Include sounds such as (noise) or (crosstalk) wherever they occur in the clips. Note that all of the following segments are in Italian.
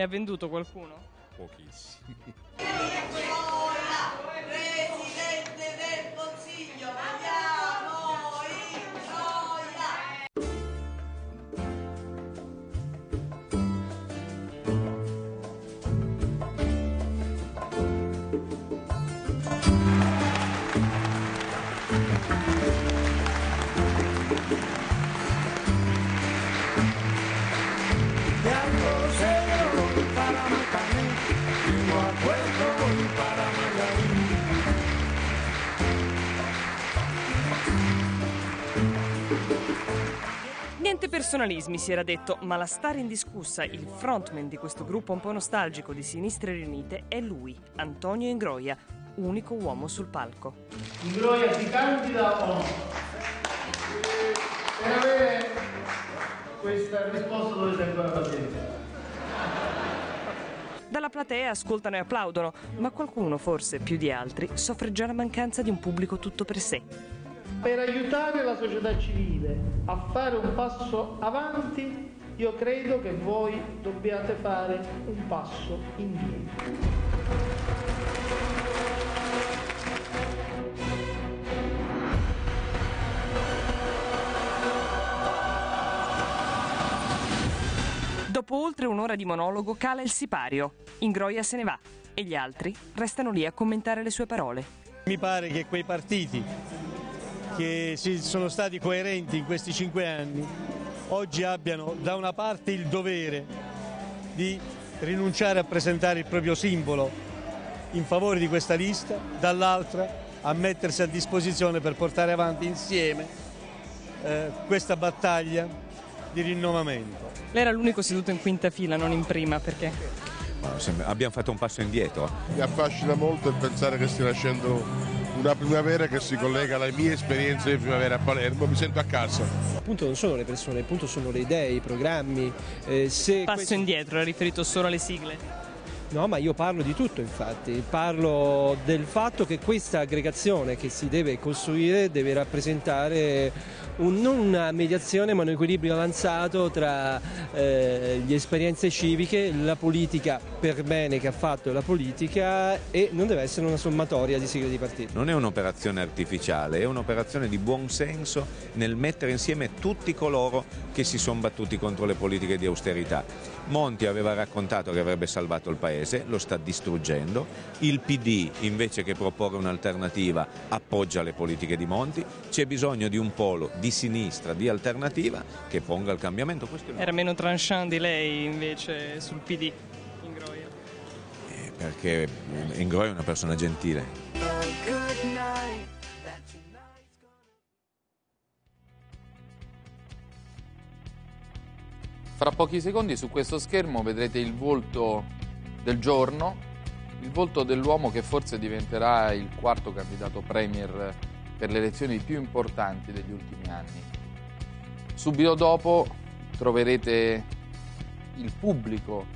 Ne ha venduto qualcuno? Pochissimi. Personalismi, si era detto, ma la star indiscussa, il frontman di questo gruppo un po' nostalgico di Sinistre Riunite, è lui, Antonio Ingroia, unico uomo sul palco. Ingroia si candida o no? Per avere questa risposta dovete ancora pazienza. Dalla platea ascoltano e applaudono, ma qualcuno, forse più di altri, soffre già la mancanza di un pubblico tutto per sé. Per aiutare la società civile a fare un passo avanti, io credo che voi dobbiate fare un passo indietro. Dopo oltre un'ora di monologo cala il sipario. Ingroia se ne va e gli altri restano lì a commentare le sue parole. Mi pare che quei partiti che si sono stati coerenti in questi cinque anni oggi abbiano da una parte il dovere di rinunciare a presentare il proprio simbolo in favore di questa lista, dall'altra a mettersi a disposizione per portare avanti insieme eh, questa battaglia di rinnovamento. Lei era l'unico seduto in quinta fila, non in prima, perché? Abbiamo fatto un passo indietro. Mi affascina molto il pensare che stia nascendo una primavera che si collega alla mia esperienza di primavera a Palermo, mi sento a casa. Il punto non sono le persone, il punto sono le idee, i programmi. Eh, se Passo questo- indietro, era riferito solo alle sigle. No, ma io parlo di tutto infatti, parlo del fatto che questa aggregazione che si deve costruire deve rappresentare un- non una mediazione ma un equilibrio avanzato tra eh, le esperienze civiche, la politica per bene che ha fatto la politica e non deve essere una sommatoria di sigle di partito. Non è un'operazione artificiale, è un'operazione di buon senso nel mettere insieme tutti coloro che si sono battuti contro le politiche di austerità. Monti aveva raccontato che avrebbe salvato il paese, lo sta distruggendo. Il PD, invece che proporre un'alternativa, appoggia le politiche di Monti. C'è bisogno di un polo di sinistra, di alternativa, che ponga il cambiamento. Era meno tranchant di lei invece sul PD. Ingroia. Eh, perché Ingroia è una persona gentile. Fra pochi secondi su questo schermo vedrete il volto del giorno, il volto dell'uomo che forse diventerà il quarto candidato premier per le elezioni più importanti degli ultimi anni. Subito dopo troverete il pubblico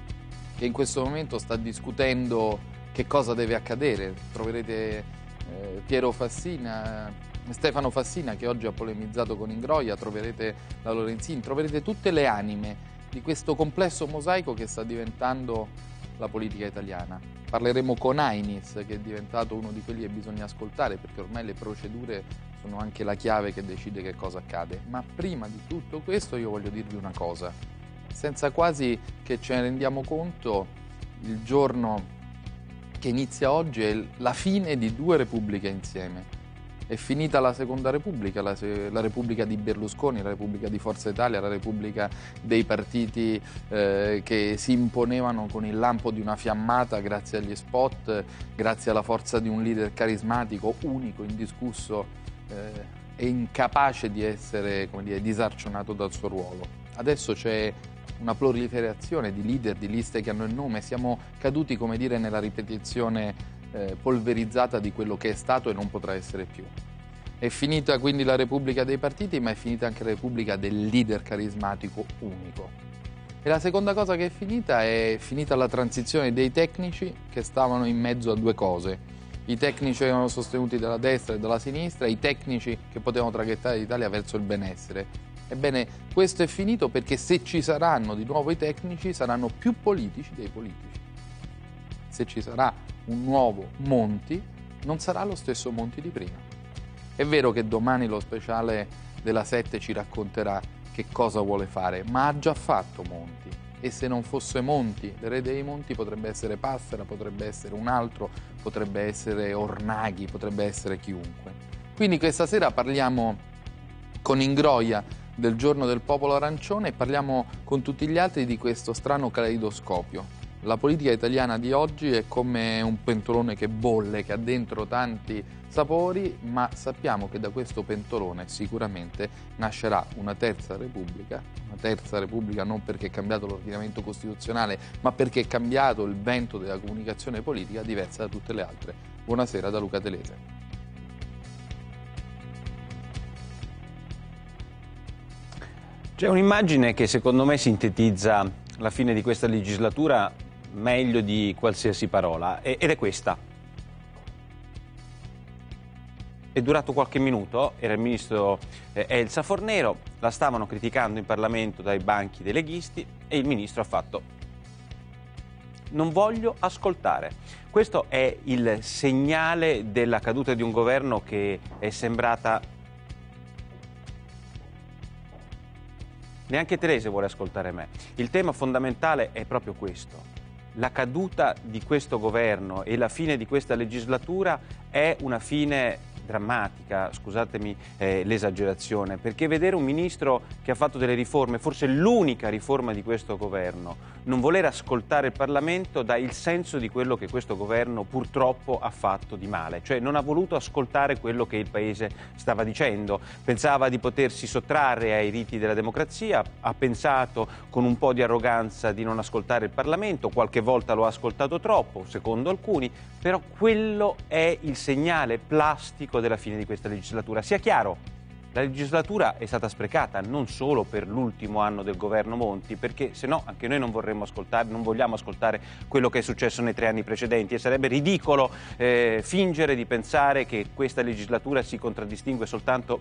che in questo momento sta discutendo che cosa deve accadere. Troverete eh, Piero Fassina, Stefano Fassina che oggi ha polemizzato con Ingroia, troverete la Lorenzini, troverete tutte le anime di questo complesso mosaico che sta diventando la politica italiana. Parleremo con Ainis, che è diventato uno di quelli che bisogna ascoltare, perché ormai le procedure sono anche la chiave che decide che cosa accade. Ma prima di tutto questo io voglio dirvi una cosa. Senza quasi che ce ne rendiamo conto, il giorno che inizia oggi è la fine di due repubbliche insieme. È finita la seconda repubblica, la, la repubblica di Berlusconi, la repubblica di Forza Italia, la repubblica dei partiti eh, che si imponevano con il lampo di una fiammata grazie agli spot, grazie alla forza di un leader carismatico, unico, indiscusso eh, e incapace di essere dire, disarcionato dal suo ruolo. Adesso c'è una proliferazione di leader, di liste che hanno il nome, siamo caduti come dire nella ripetizione eh, polverizzata di quello che è stato e non potrà essere più. È finita quindi la Repubblica dei partiti, ma è finita anche la Repubblica del leader carismatico unico. E la seconda cosa che è finita è finita la transizione dei tecnici che stavano in mezzo a due cose. I tecnici erano sostenuti dalla destra e dalla sinistra, i tecnici che potevano traghettare l'Italia verso il benessere. Ebbene, questo è finito perché se ci saranno di nuovo i tecnici saranno più politici dei politici. Se ci sarà un nuovo Monti, non sarà lo stesso Monti di prima. È vero che domani lo speciale della 7 ci racconterà che cosa vuole fare, ma ha già fatto Monti. E se non fosse Monti, l'erede dei Monti potrebbe essere Passera, potrebbe essere un altro, potrebbe essere Ornaghi, potrebbe essere chiunque. Quindi questa sera parliamo con Ingroia del giorno del popolo arancione e parliamo con tutti gli altri di questo strano caleidoscopio. La politica italiana di oggi è come un pentolone che bolle, che ha dentro tanti sapori, ma sappiamo che da questo pentolone sicuramente nascerà una terza repubblica, una terza repubblica non perché è cambiato l'ordinamento costituzionale, ma perché è cambiato il vento della comunicazione politica diversa da tutte le altre. Buonasera da Luca Telese. C'è un'immagine che secondo me sintetizza la fine di questa legislatura meglio di qualsiasi parola ed è questa. È durato qualche minuto, era il ministro eh, Elsa Fornero, la stavano criticando in Parlamento dai banchi dei leghisti e il ministro ha fatto non voglio ascoltare. Questo è il segnale della caduta di un governo che è sembrata Neanche Terese vuole ascoltare me. Il tema fondamentale è proprio questo. La caduta di questo governo e la fine di questa legislatura è una fine drammatica, scusatemi eh, l'esagerazione, perché vedere un ministro che ha fatto delle riforme, forse l'unica riforma di questo governo, non voler ascoltare il Parlamento dà il senso di quello che questo governo purtroppo ha fatto di male, cioè non ha voluto ascoltare quello che il Paese stava dicendo, pensava di potersi sottrarre ai riti della democrazia, ha pensato con un po' di arroganza di non ascoltare il Parlamento, qualche volta lo ha ascoltato troppo, secondo alcuni, però quello è il segnale plastico della fine di questa legislatura. Sia chiaro, la legislatura è stata sprecata non solo per l'ultimo anno del governo Monti, perché se no anche noi non vorremmo ascoltare, non vogliamo ascoltare quello che è successo nei tre anni precedenti e sarebbe ridicolo eh, fingere di pensare che questa legislatura si contraddistingue soltanto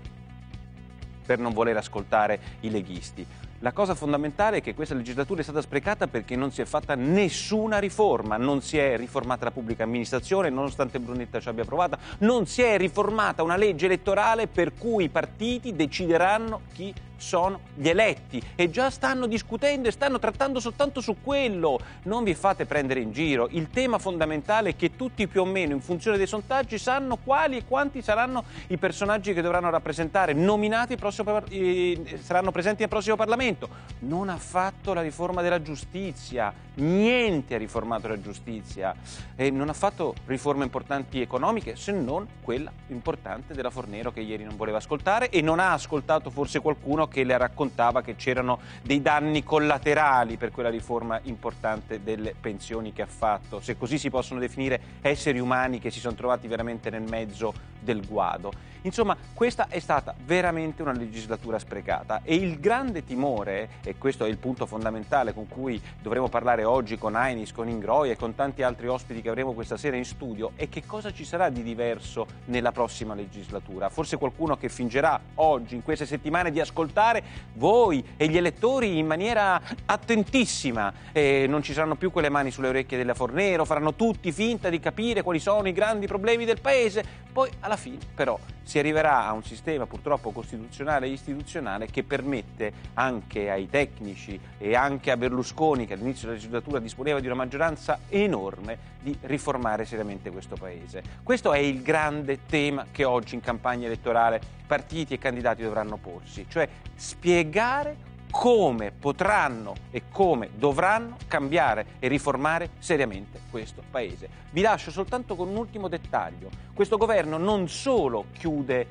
per non voler ascoltare i leghisti. La cosa fondamentale è che questa legislatura è stata sprecata perché non si è fatta nessuna riforma, non si è riformata la pubblica amministrazione, nonostante Brunetta ci abbia provata, non si è riformata una legge elettorale per cui i partiti decideranno chi sono gli eletti e già stanno discutendo e stanno trattando soltanto su quello. Non vi fate prendere in giro. Il tema fondamentale è che tutti più o meno in funzione dei sondaggi sanno quali e quanti saranno i personaggi che dovranno rappresentare, nominati prossimo, eh, saranno presenti nel prossimo Parlamento. Non ha fatto la riforma della giustizia, niente ha riformato la giustizia e non ha fatto riforme importanti economiche se non quella importante della Fornero che ieri non voleva ascoltare e non ha ascoltato forse qualcuno che le raccontava che c'erano dei danni collaterali per quella riforma importante delle pensioni che ha fatto, se così si possono definire esseri umani che si sono trovati veramente nel mezzo del guado. Insomma, questa è stata veramente una legislatura sprecata e il grande timore, e questo è il punto fondamentale con cui dovremo parlare oggi con Ainis, con Ingroi e con tanti altri ospiti che avremo questa sera in studio, è che cosa ci sarà di diverso nella prossima legislatura. Forse qualcuno che fingerà oggi, in queste settimane, di ascoltare voi e gli elettori in maniera attentissima. E non ci saranno più quelle mani sulle orecchie della Fornero, faranno tutti finta di capire quali sono i grandi problemi del Paese. Poi alla fine però si arriverà a un sistema purtroppo costituzionale e istituzionale che permette anche ai tecnici e anche a Berlusconi, che all'inizio della legislatura disponeva di una maggioranza enorme, di riformare seriamente questo Paese. Questo è il grande tema che oggi in campagna elettorale partiti e candidati dovranno porsi, cioè spiegare come potranno e come dovranno cambiare e riformare seriamente questo Paese. Vi lascio soltanto con un ultimo dettaglio. Questo governo non solo chiude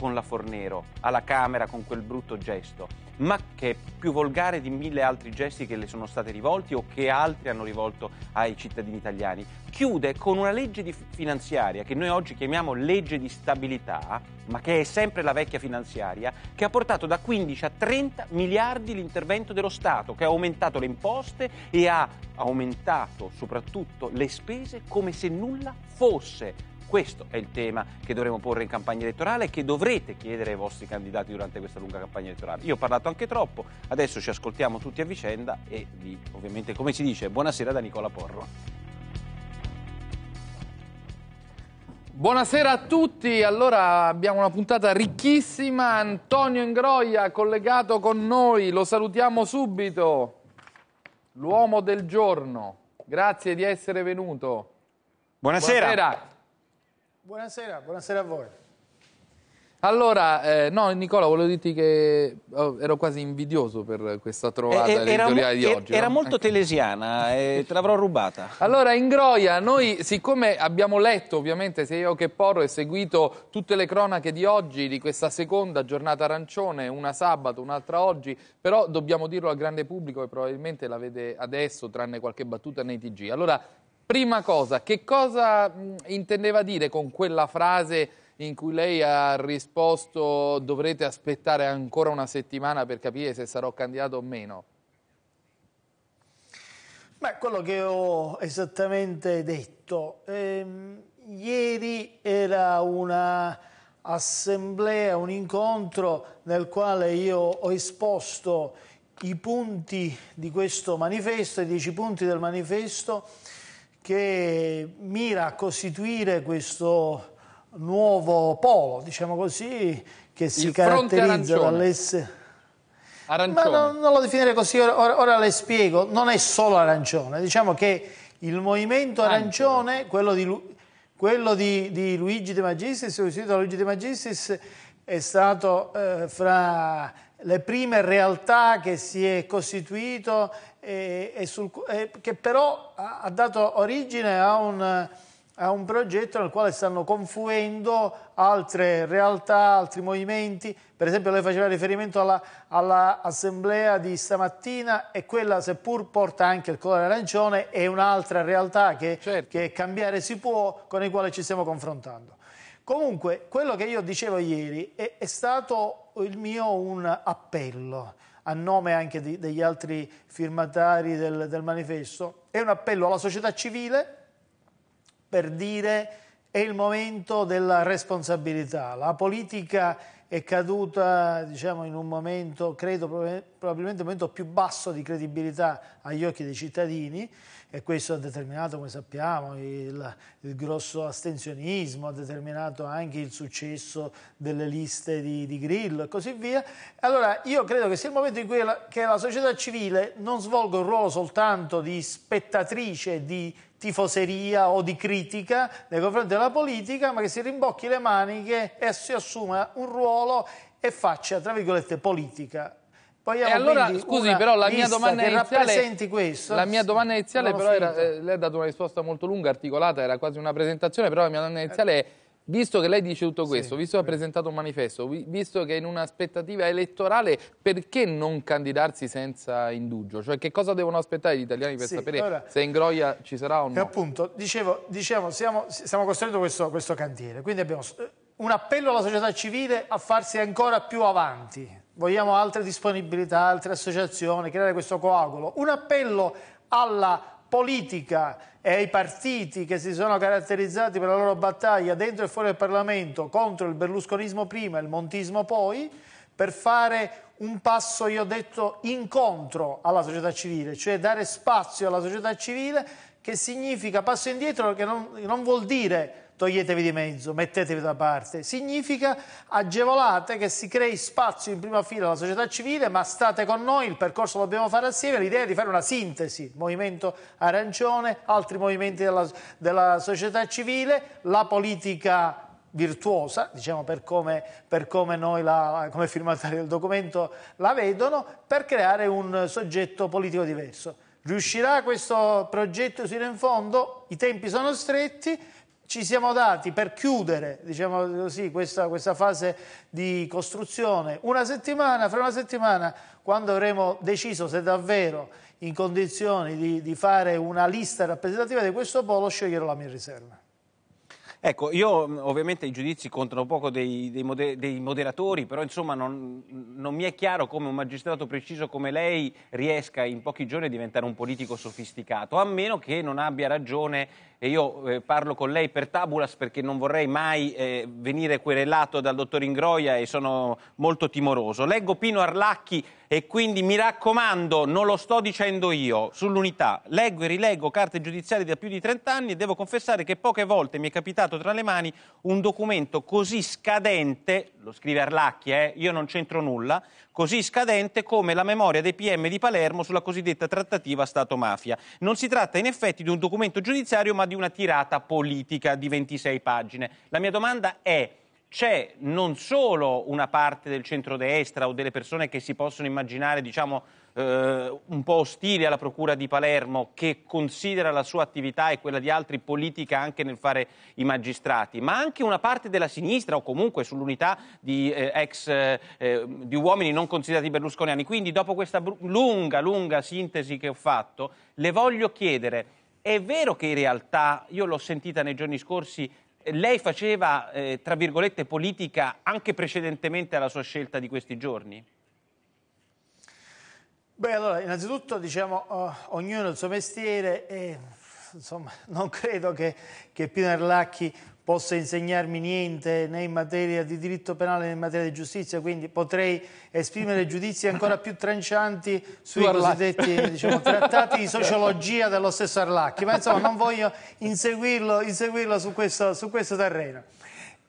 con la Fornero alla Camera con quel brutto gesto, ma che è più volgare di mille altri gesti che le sono stati rivolti o che altri hanno rivolto ai cittadini italiani. Chiude con una legge finanziaria che noi oggi chiamiamo legge di stabilità, ma che è sempre la vecchia finanziaria, che ha portato da 15 a 30 miliardi l'intervento dello Stato, che ha aumentato le imposte e ha aumentato soprattutto le spese come se nulla fosse Questo è il tema che dovremo porre in campagna elettorale e che dovrete chiedere ai vostri candidati durante questa lunga campagna elettorale. Io ho parlato anche troppo, adesso ci ascoltiamo tutti a vicenda e vi, ovviamente, come si dice, buonasera da Nicola Porro. Buonasera a tutti, allora abbiamo una puntata ricchissima, Antonio Ingroia collegato con noi, lo salutiamo subito, l'uomo del giorno, grazie di essere venuto. Buonasera. Buonasera. Buonasera, buonasera a voi. Allora, eh, no Nicola, volevo dirti che oh, ero quasi invidioso per questa trovata Eh, eh, editoriale di eh, oggi. era no? molto telesiana e te l'avrò rubata. Allora, Ingroia, noi siccome abbiamo letto ovviamente sia io che Porro e seguito tutte le cronache di oggi, di questa seconda giornata arancione, una sabato, un'altra oggi, però dobbiamo dirlo al grande pubblico che probabilmente la vede adesso, tranne qualche battuta nei TG. Allora, prima cosa, che cosa intendeva dire con quella frase in cui lei ha risposto dovrete aspettare ancora una settimana per capire se sarò candidato o meno? Beh, quello che ho esattamente detto, ehm, ieri era una assemblea, un incontro nel quale io ho esposto i punti di questo manifesto, i dieci punti del manifesto che mira a costituire questo nuovo polo, diciamo così, che si Il caratterizza arancione. dall'essere... Ma Arancione. non, non lo definirei così, ora, ora le spiego, non è solo arancione, diciamo che il movimento arancione, quello di, quello di, di Luigi De Magistris, istituito da Luigi De Magistris, è stato eh, fra le prime realtà che si è costituito e, e sul- e che però ha, ha dato origine a un a un progetto nel quale stanno confluendo altre realtà, altri movimenti. Per esempio lei faceva riferimento alla, alla di stamattina e quella, seppur porta anche il colore arancione, è un'altra realtà che, Certo. che cambiare si può, con i quali ci stiamo confrontando. Comunque, quello che io dicevo ieri è, è stato il mio un appello, a nome anche di- degli altri firmatari del, del manifesto, è un appello alla società civile per dire è il momento della responsabilità. La politica è caduta diciamo, in un momento, credo prob- probabilmente il momento più basso di credibilità agli occhi dei cittadini e questo ha determinato, come sappiamo, il, il grosso astensionismo, ha determinato anche il successo delle liste di, di Grillo e così via. Allora io credo che sia il momento in cui la, la società civile non svolga un ruolo soltanto di spettatrice di tifoseria o di critica nei confronti della politica, ma che si rimbocchi le maniche e si assuma un ruolo e faccia, tra virgolette, politica. Vogliamo E allora, scusi, però la mia domanda iniziale questo. La mia domanda iniziale però era finito. eh, lei ha dato una risposta molto lunga, articolata, era quasi una presentazione, però la mia domanda iniziale è visto che lei dice tutto questo, visto che ha presentato un manifesto, vi- visto che è in un'aspettativa elettorale, perché non candidarsi senza indugio? Cioè che cosa devono aspettare gli italiani per Sì, sapere ora- se in Groia ci sarà o E no? appunto, dicevo, diciamo, siamo, stiamo costruendo questo, questo cantiere, quindi abbiamo eh, un appello alla società civile a farsi ancora più avanti. Vogliamo altre disponibilità, altre associazioni, creare questo coagulo. Un appello alla politica e ai partiti che si sono caratterizzati per la loro battaglia dentro e fuori del Parlamento contro il berlusconismo prima e il montismo poi, per fare un passo, io ho detto, incontro alla società civile, cioè dare spazio alla società civile che significa passo indietro che non, non vuol dire toglietevi di mezzo, mettetevi da parte, significa agevolate che si crei spazio in prima fila alla società civile, ma state con noi, il percorso lo dobbiamo fare assieme, l'idea è di fare una sintesi, movimento arancione, altri movimenti della, della società civile, la politica virtuosa, diciamo per come, per come noi la, come firmatari del documento la vedono, per creare un soggetto politico diverso. Riuscirà questo progetto fino in fondo? I tempi sono stretti, ci siamo dati per chiudere diciamo così, questa, questa fase di costruzione una settimana, fra una settimana quando avremo deciso se davvero in condizioni di, di fare una lista rappresentativa di questo polo, scioglierò la mia riserva. Ecco, io mh, ovviamente i giudizi contano poco dei, dei dei moderatori, però insomma non, non mi è chiaro come un magistrato preciso come lei riesca in pochi giorni a diventare un politico sofisticato, a meno che non abbia ragione, e io eh, parlo con lei per tabulas perché non vorrei mai eh, venire querelato dal dottor Ingroia e sono molto timoroso. Leggo Pino Arlacchi e quindi mi raccomando, non lo sto dicendo io, sull'unità. Leggo e rileggo carte giudiziarie da più di 30 anni e devo confessare che poche volte mi è capitato tra le mani un documento così scadente, lo scrive Arlacchi, eh, io non c'entro nulla, così scadente come la memoria dei PM di Palermo sulla cosiddetta trattativa Stato-mafia. Non si tratta in effetti di un documento giudiziario ma di una tirata politica di 26 pagine. La mia domanda è c'è non solo una parte del centrodestra o delle persone che si possono immaginare, diciamo, eh, un po' ostili alla Procura di Palermo, che considera la sua attività e quella di altri politica anche nel fare i magistrati, ma anche una parte della sinistra o comunque sull'unità di eh, ex eh, di uomini non considerati berlusconiani. Quindi, dopo questa lunga, lunga sintesi che ho fatto, le voglio chiedere. È vero che in realtà, io l'ho sentita nei giorni scorsi, lei faceva, eh, tra virgolette, politica anche precedentemente alla sua scelta di questi giorni? Beh, allora, innanzitutto diciamo eh, ognuno il suo mestiere e insomma (laughs) non credo che, che Pino Arlacchi possa insegnarmi niente né in materia di diritto penale né in materia di giustizia, quindi potrei esprimere giudizi ancora più trancianti sui cosiddetti diciamo, trattati di sociologia dello stesso Arlacchi, ma insomma non voglio inseguirlo, inseguirlo su, questo, su questo terreno.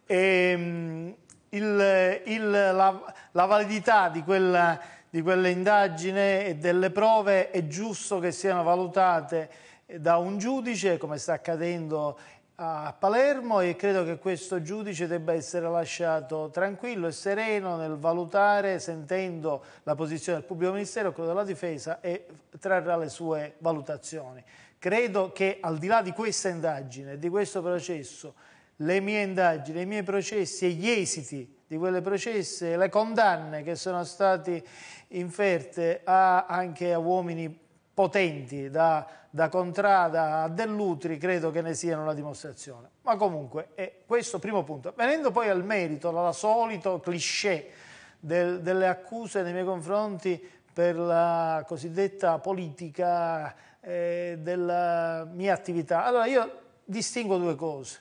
Ehm, il- il- la, la validità di quella, di quell'indagine e delle prove è giusto che siano valutate da un giudice, come sta accadendo a Palermo, e credo che questo giudice debba essere lasciato tranquillo e sereno nel valutare, sentendo la posizione del pubblico ministero, quello della difesa, e trarrà le sue valutazioni. Credo che al di là di questa indagine, di questo processo, le mie indagini, i miei processi e gli esiti di quelle processe, le condanne che sono state inferte a- anche a uomini potenti, da, da Contrada a Dell'Utri, credo che ne siano una dimostrazione. Ma comunque, è questo primo punto. Venendo poi al merito, al solito cliché del- delle accuse nei miei confronti per la cosiddetta politica eh, della mia attività. Allora io distingo due cose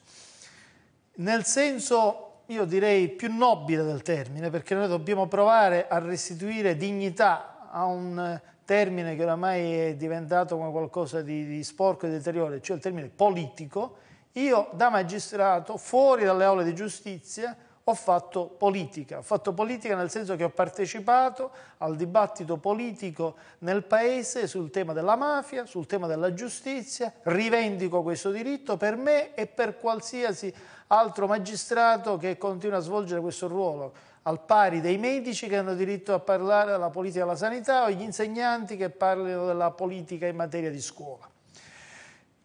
nel senso, io direi, più nobile del termine, perché noi dobbiamo provare a restituire dignità a un eh, termine che oramai è diventato come qualcosa di, di sporco e deteriore, cioè il termine politico. Io da magistrato, fuori dalle aule di giustizia, ho fatto politica. Ho fatto politica nel senso che ho partecipato al dibattito politico nel Paese sul tema della mafia, sul tema della giustizia, rivendico questo diritto per me e per qualsiasi altro magistrato che continua a svolgere questo ruolo, al pari dei medici che hanno diritto a parlare della politica della sanità o gli insegnanti che parlino della politica in materia di scuola.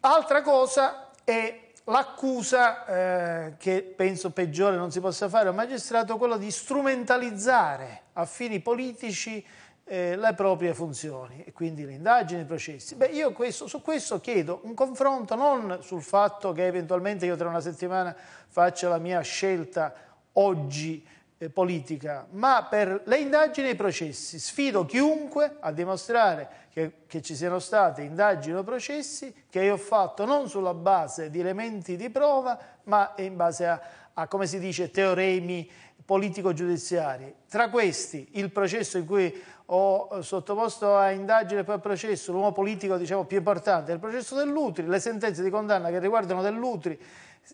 Altra cosa è l'accusa eh, che penso peggiore non si possa fare a un magistrato, quello di strumentalizzare a fini politici eh, le proprie funzioni e quindi le indagini, i processi. Beh, io questo- su questo chiedo un confronto non sul fatto che eventualmente io tra una settimana faccia la mia scelta oggi eh, politica, ma per le indagini e i processi. Sfido chiunque a dimostrare che, che ci siano state indagini o processi che io ho fatto non sulla base di elementi di prova, ma in base a, a, come si dice, teoremi politico-giudiziari. Tra questi il processo in cui ho sottoposto a indagine e poi a processo l'uomo politico diciamo, più importante, il processo dell'Utri, le sentenze di condanna che riguardano dell'Utri,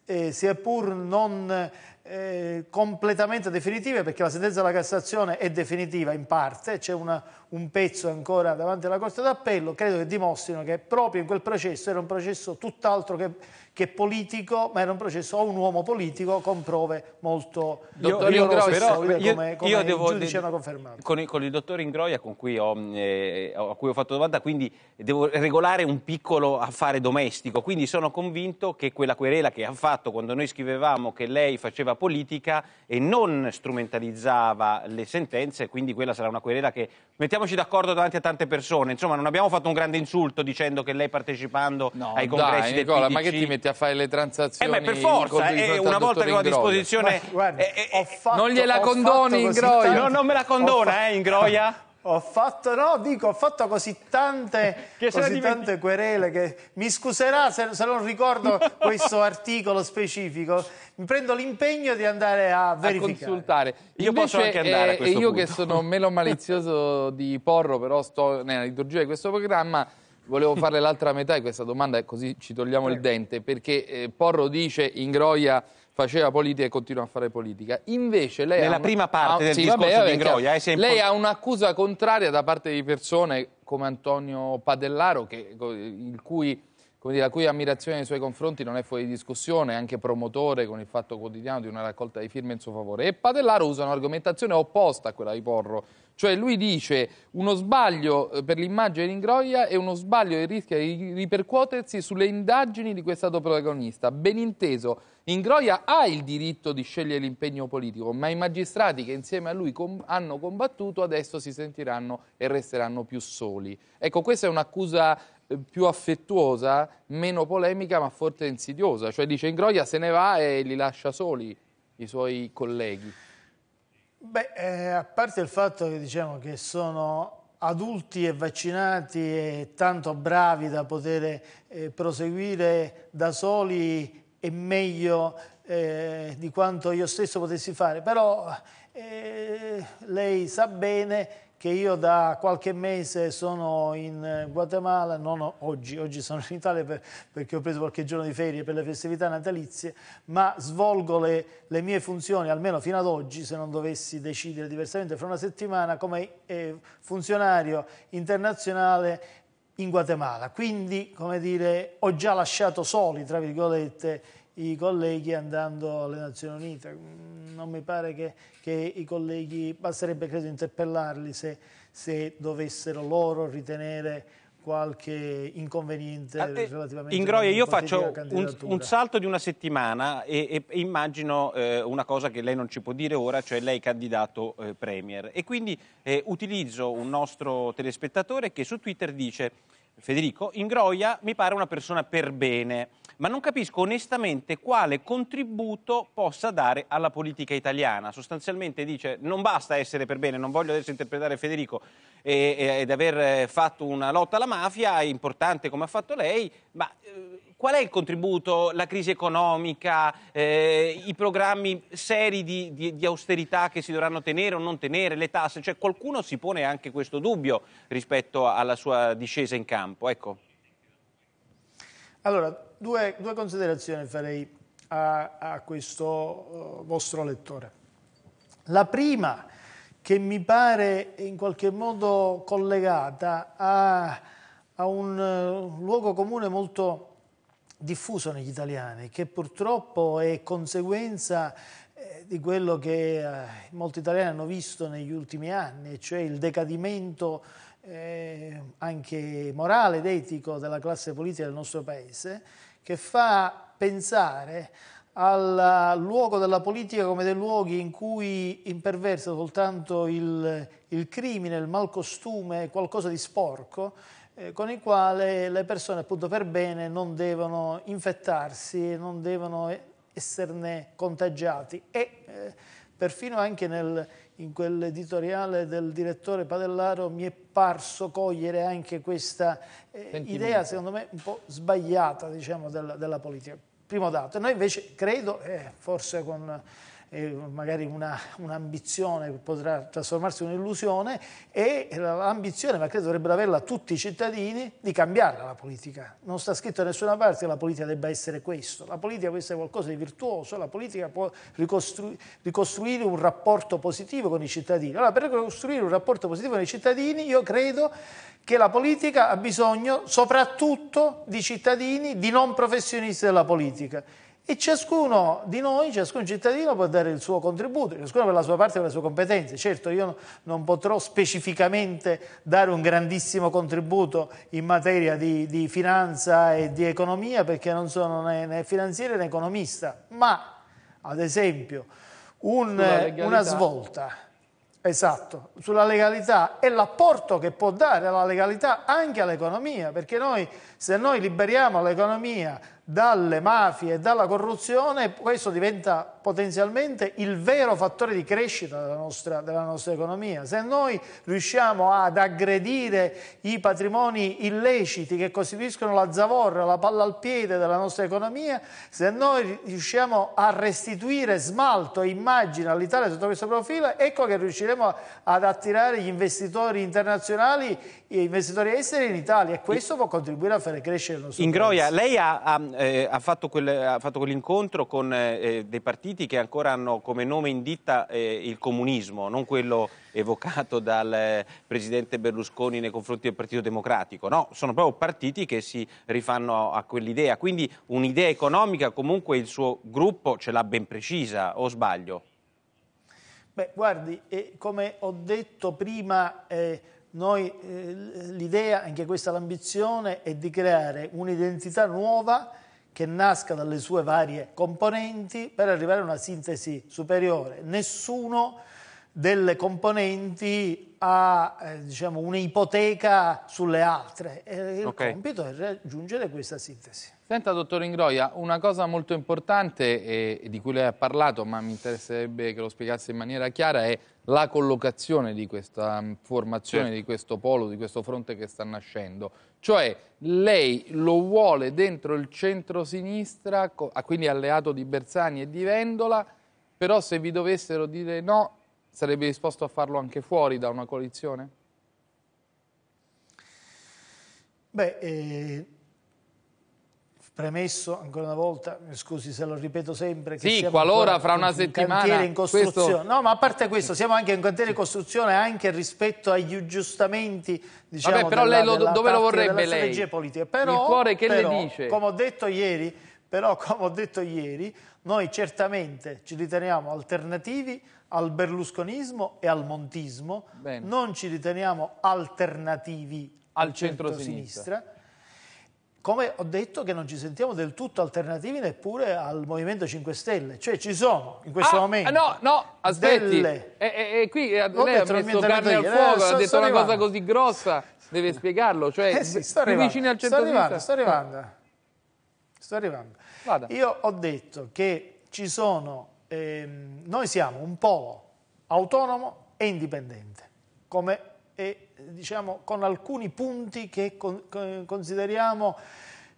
eh, sia pur non eh, completamente definitive, perché la sentenza della Cassazione è definitiva in parte, c'è un pezzo ancora davanti alla Corte d'Appello, credo che dimostrino che proprio in quel processo era un processo tutt'altro che, che politico, ma era un processo a un uomo politico con prove molto Dottor rigorose Ingroia, solide, io- come, come io devo- giudici hanno confermato. Con il, con il dottor Ingroia con cui ho, eh, a cui ho fatto domanda, quindi devo regolare un piccolo affare domestico, quindi sono convinto che quella querela che ha fatto quando noi scrivevamo che lei faceva politica e non strumentalizzava le sentenze, quindi quella sarà una querela che mettiamoci d'accordo davanti a tante persone. Insomma, non abbiamo fatto un grande insulto dicendo che lei partecipando No, ai congressi dai, del Nicola, PDC ma che ti metti a fare le eh, transazioni? ma per forza, eh, una volta che ho a dottore Ingroia? disposizione... Guarda, eh, eh, ho fatto- non gliela ho condoni, Ingroia? no, non me la ho condona, fa- eh, Ingroia? (laughs) Ho fatto, no, dico, ho fatto così tante, (laughs) così tante querele che mi scuserà se, se non ricordo (laughs) questo articolo specifico. Mi prendo l'impegno di andare a a verificare. consultare. Io posso Invece, anche andare a eh, questo io punto. che sono meno malizioso di Porro, però sto nella liturgia di questo programma, volevo (laughs) fare l'altra metà di questa domanda e così ci togliamo il dente, perché eh, Porro dice Ingroia faceva politica e continua a fare politica. Invece lei Nella ha prima parte ha- del sì, discorso vabbè, di Ingroia, eh, lei ha un'accusa contraria da parte di persone come Antonio Padellaro, che- il cui come dire, la cui ammirazione nei suoi confronti non è fuori discussione, è anche promotore con il Fatto Quotidiano di una raccolta di firme in suo favore. E Padellaro usa un'argomentazione opposta a quella di Porro, cioè lui dice uno sbaglio eh, per l'immagine di Ingroia è uno sbaglio che rischia di ripercuotersi sulle indagini di stato protagonista. Ben inteso, Ingroia ha il diritto di scegliere l'impegno politico, ma i magistrati che insieme a lui com- hanno combattuto adesso si sentiranno e resteranno più soli. Ecco, questa è un'accusa più affettuosa, meno polemica, ma forte insidiosa. Cioè dice Ingroia se ne va e li lascia soli i suoi colleghi. Beh, eh, a parte il fatto che diciamo che sono adulti e vaccinati e tanto bravi da poter eh, proseguire da soli è meglio eh, di quanto io stesso potessi fare, però eh, lei sa bene che io da qualche mese sono in eh, Guatemala, non oggi, oggi sono in Italia per- perché ho preso qualche giorno di ferie per le festività natalizie, ma svolgo le, le mie funzioni, almeno fino ad oggi, se non dovessi decidere diversamente, fra una settimana come eh, funzionario internazionale in Guatemala. Quindi, come dire, ho già lasciato soli, tra virgolette, i colleghi andando alle Nazioni Unite. Mm, Non mi pare che, che i colleghi, basterebbe credo interpellarli se, se dovessero loro ritenere qualche inconveniente Ah, eh, relativamente Ingroia, io faccio un, un salto di una settimana e, e- e immagino eh, una cosa che lei non ci può dire ora, cioè lei è candidato eh, Premier. E quindi eh, utilizzo un nostro telespettatore che su Twitter dice Federico, Ingroia mi pare una persona per bene, ma non capisco onestamente quale contributo possa dare alla politica italiana. Sostanzialmente dice non basta essere per bene, non voglio adesso interpretare Federico e- e- ed aver eh, fatto una lotta alla mafia, è importante come ha fatto lei, ma eh, qual è il contributo, la crisi economica, eh, i programmi seri di, di- di austerità che si dovranno tenere o non tenere, le tasse? Cioè qualcuno si pone anche questo dubbio rispetto alla sua discesa in campo. Ecco. Allora, due, due considerazioni farei a, a questo eh, vostro lettore. La prima, che mi pare in qualche modo collegata a, a un eh, luogo comune molto diffuso negli italiani, che purtroppo è conseguenza eh, di quello che eh, molti italiani hanno visto negli ultimi anni, cioè il decadimento eh, anche morale ed etico della classe politica del nostro paese, che fa pensare al luogo della politica come dei luoghi in cui imperversa soltanto il, il crimine, il malcostume, qualcosa di sporco, eh, con il quale le persone appunto per bene non devono infettarsi, non devono esserne contagiati. E eh, perfino anche nel, in quell'editoriale del direttore Padellaro mi è parso cogliere anche questa eh, idea secondo me un po' sbagliata diciamo, della, della politica. Primo dato. Noi invece credo, eh, forse con magari una- un'ambizione che potrà trasformarsi in un'illusione, e l'ambizione, ma credo dovrebbero averla tutti i cittadini, di cambiare la politica. Non sta scritto da nessuna parte che la politica debba essere questo. La politica può essere qualcosa di virtuoso, la politica può ricostru- ricostruire un rapporto positivo con i cittadini. Allora, per ricostruire un rapporto positivo con i cittadini, io credo che la politica ha bisogno soprattutto di cittadini, di non professionisti della politica. E ciascuno di noi, ciascun cittadino può dare il suo contributo, ciascuno per la sua parte e per le sue competenze. Certo, io non potrò specificamente dare un grandissimo contributo in materia di, di finanza e di economia perché non sono né, né finanziere né economista, ma ad esempio un, una svolta Esatto, sulla legalità e l'apporto che può dare la legalità anche all'economia, perché noi se noi liberiamo l'economia dalle mafie e dalla corruzione, questo diventa potenzialmente il vero fattore di crescita della nostra, della nostra, economia. Se noi riusciamo ad aggredire i patrimoni illeciti che costituiscono la zavorra, la palla al piede della nostra economia, se noi riusciamo a restituire smalto e immagine all'Italia sotto questo profilo, ecco che riusciremo ad attirare gli investitori internazionali e investitori esteri in Italia e questo può contribuire a fare crescere il nostro Ingroia, paese. lei ha, ha, eh, ha, fatto quel, ha, fatto quell'incontro con eh, dei partiti che ancora hanno come nome in ditta eh, il comunismo, non quello evocato dal eh, presidente Berlusconi nei confronti del Partito Democratico, no, sono proprio partiti che si rifanno a quell'idea, quindi un'idea economica comunque il suo gruppo ce l'ha ben precisa, o sbaglio? Beh, guardi, eh, come ho detto prima eh, noi eh, l'idea, anche questa l'ambizione, è di creare un'identità nuova che nasca dalle sue varie componenti per arrivare a una sintesi superiore. Nessuno delle componenti ha eh, diciamo, un'ipoteca sulle altre. E il okay. compito è raggiungere questa sintesi. Senta, dottor Ingroia, una cosa molto importante e, di cui lei ha parlato, ma mi interesserebbe che lo spiegasse in maniera chiara, è la collocazione di questa mm, formazione, certo. di questo polo, di questo fronte che sta nascendo. Cioè, lei lo vuole dentro il centro-sinistra, ah, quindi alleato di Bersani e di Vendola, però se vi dovessero dire no, sarebbe disposto a farlo anche fuori da una coalizione? Beh, eh Premesso ancora una volta, scusi se lo ripeto sempre, che sì, qualora fra una settimana in costruzione. Questo... No, ma a parte questo, siamo anche in cantiere in costruzione anche rispetto agli aggiustamenti, diciamo, Vabbè, però della, lei lo, dove lo vorrebbe lei? Politica. Però, Il cuore che però, le dice? Come ho detto ieri, però, come ho detto ieri, noi certamente ci riteniamo alternativi al berlusconismo e al montismo, Bene. non ci riteniamo alternativi al, al centro-sinistra. Centro come ho detto che non ci sentiamo del tutto alternativi neppure al Movimento 5 Stelle, cioè ci sono in questo ah, momento. No, no, aspetti. Delle... E, e, qui eh, lei ha messo carne al fuoco, eh, ha detto una cosa così grossa, deve spiegarlo, cioè eh sì, sto arrivando, vicini al centro sto arrivando, sto arrivando. Sto arrivando. Vada. Io ho detto che ci sono, ehm, noi siamo un polo autonomo e indipendente, come e diciamo, con alcuni punti che con, consideriamo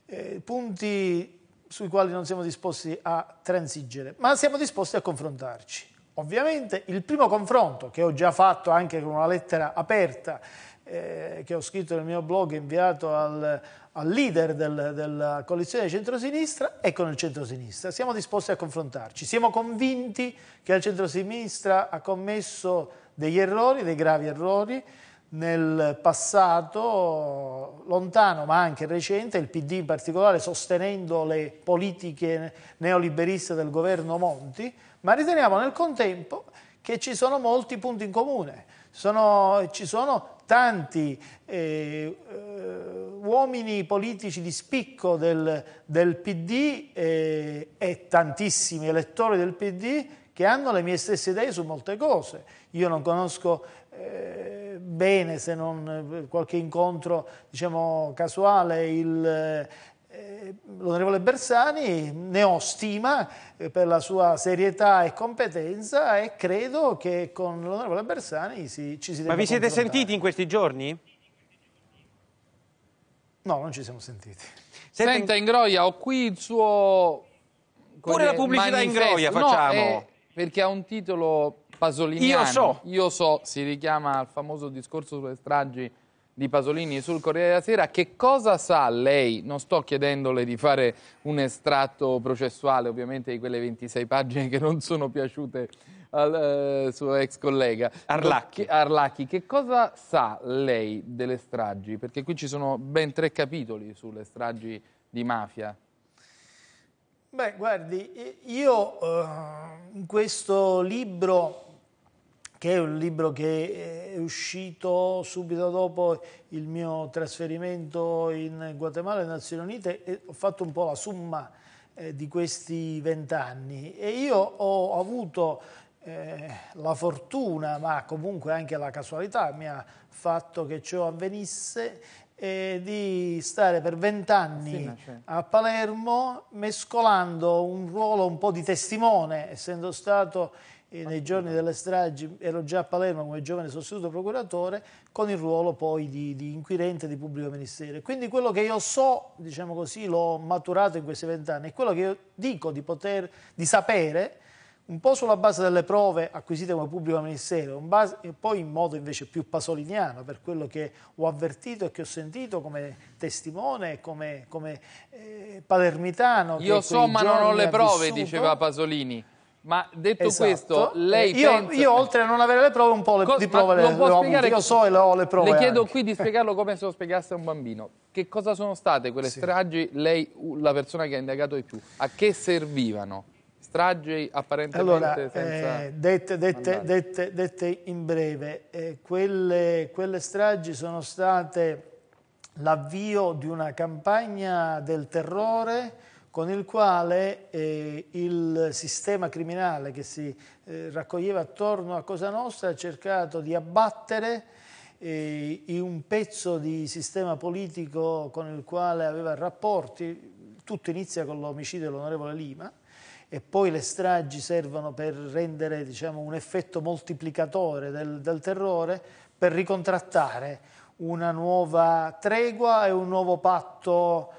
eh, punti sui quali non siamo disposti a transigere, ma siamo disposti a confrontarci. Ovviamente il primo confronto, che ho già fatto anche con una lettera aperta eh, che ho scritto nel mio blog inviato al, al leader del, della coalizione di centrosinistra, è con il centrosinistra. Siamo disposti a confrontarci. Siamo convinti che il centrosinistra ha commesso degli errori, dei gravi errori, nel passato lontano ma anche recente, il PD in particolare sostenendo le politiche neoliberiste del governo Monti, ma riteniamo nel contempo che ci sono molti punti in comune, sono, ci sono tanti eh, eh, uomini politici di spicco del, del PD eh, e tantissimi elettori del PD che hanno le mie stesse idee su molte cose. Io non conosco eh, bene, se non eh, qualche incontro diciamo, casuale, il, eh, l'onorevole Bersani, ne ho stima eh, per la sua serietà e competenza e credo che con l'onorevole Bersani si, ci si debba Ma vi siete sentiti in questi giorni? No, non ci siamo sentiti. Senta, Ingroia, ho qui il suo... Pure la pubblicità manifesto. Ingroia facciamo. No, eh, perché ha un titolo pasoliniano. Io so. Io so, si richiama al famoso discorso sulle stragi di Pasolini sul Corriere della Sera. Che cosa sa lei? Non sto chiedendole di fare un estratto processuale, ovviamente, di quelle 26 pagine che non sono piaciute al uh, suo ex collega. Arlacchi. Arlacchi. Che cosa sa lei delle stragi? Perché qui ci sono ben tre capitoli sulle stragi di mafia. Beh, guardi, io eh, in questo libro, che è un libro che è uscito subito dopo il mio trasferimento in Guatemala e Nazioni Unite, e ho fatto un po' la somma eh, di questi vent'anni e io ho avuto eh, la fortuna, ma comunque anche la casualità mi ha fatto che ciò avvenisse eh, di stare per vent'anni Sì, sì. a Palermo mescolando un ruolo un po' di testimone, essendo stato eh, nei giorni delle stragi, ero già a Palermo come giovane sostituto procuratore, con il ruolo poi di, di inquirente di pubblico ministero. Quindi quello che io so, diciamo così, l'ho maturato in questi vent'anni, è quello che io dico di poter, di sapere, un po' sulla base delle prove acquisite come pubblico ministero, in base- e poi in modo invece più pasoliniano, per quello che ho avvertito e che ho sentito come testimone, come, come eh, palermitano. Io so ma non ho le prove, vissuto. diceva Pasolini. Ma detto Esatto. questo, lei Eh, io, pensa... io oltre a non avere le prove, un po' le, Co- di prove le, le spiegare- Io so e le ho le prove. Le chiedo anche. qui di spiegarlo come se lo spiegasse a un bambino. Che cosa sono state quelle stragi? Lei, la persona che ha indagato di più, a che servivano? Stragi apparentemente Allora, senza... eh, dette, dette- dette- dette in breve, eh, quelle, quelle stragi sono state l'avvio di una campagna del terrore con il quale eh, il sistema criminale che si eh, raccoglieva attorno a Cosa Nostra ha cercato di abbattere eh, un pezzo di sistema politico con il quale aveva rapporti. Tutto inizia con l'omicidio dell'onorevole Lima e poi le stragi servono per rendere diciamo, un effetto moltiplicatore del, del terrore, per ricontrattare una nuova tregua e un nuovo patto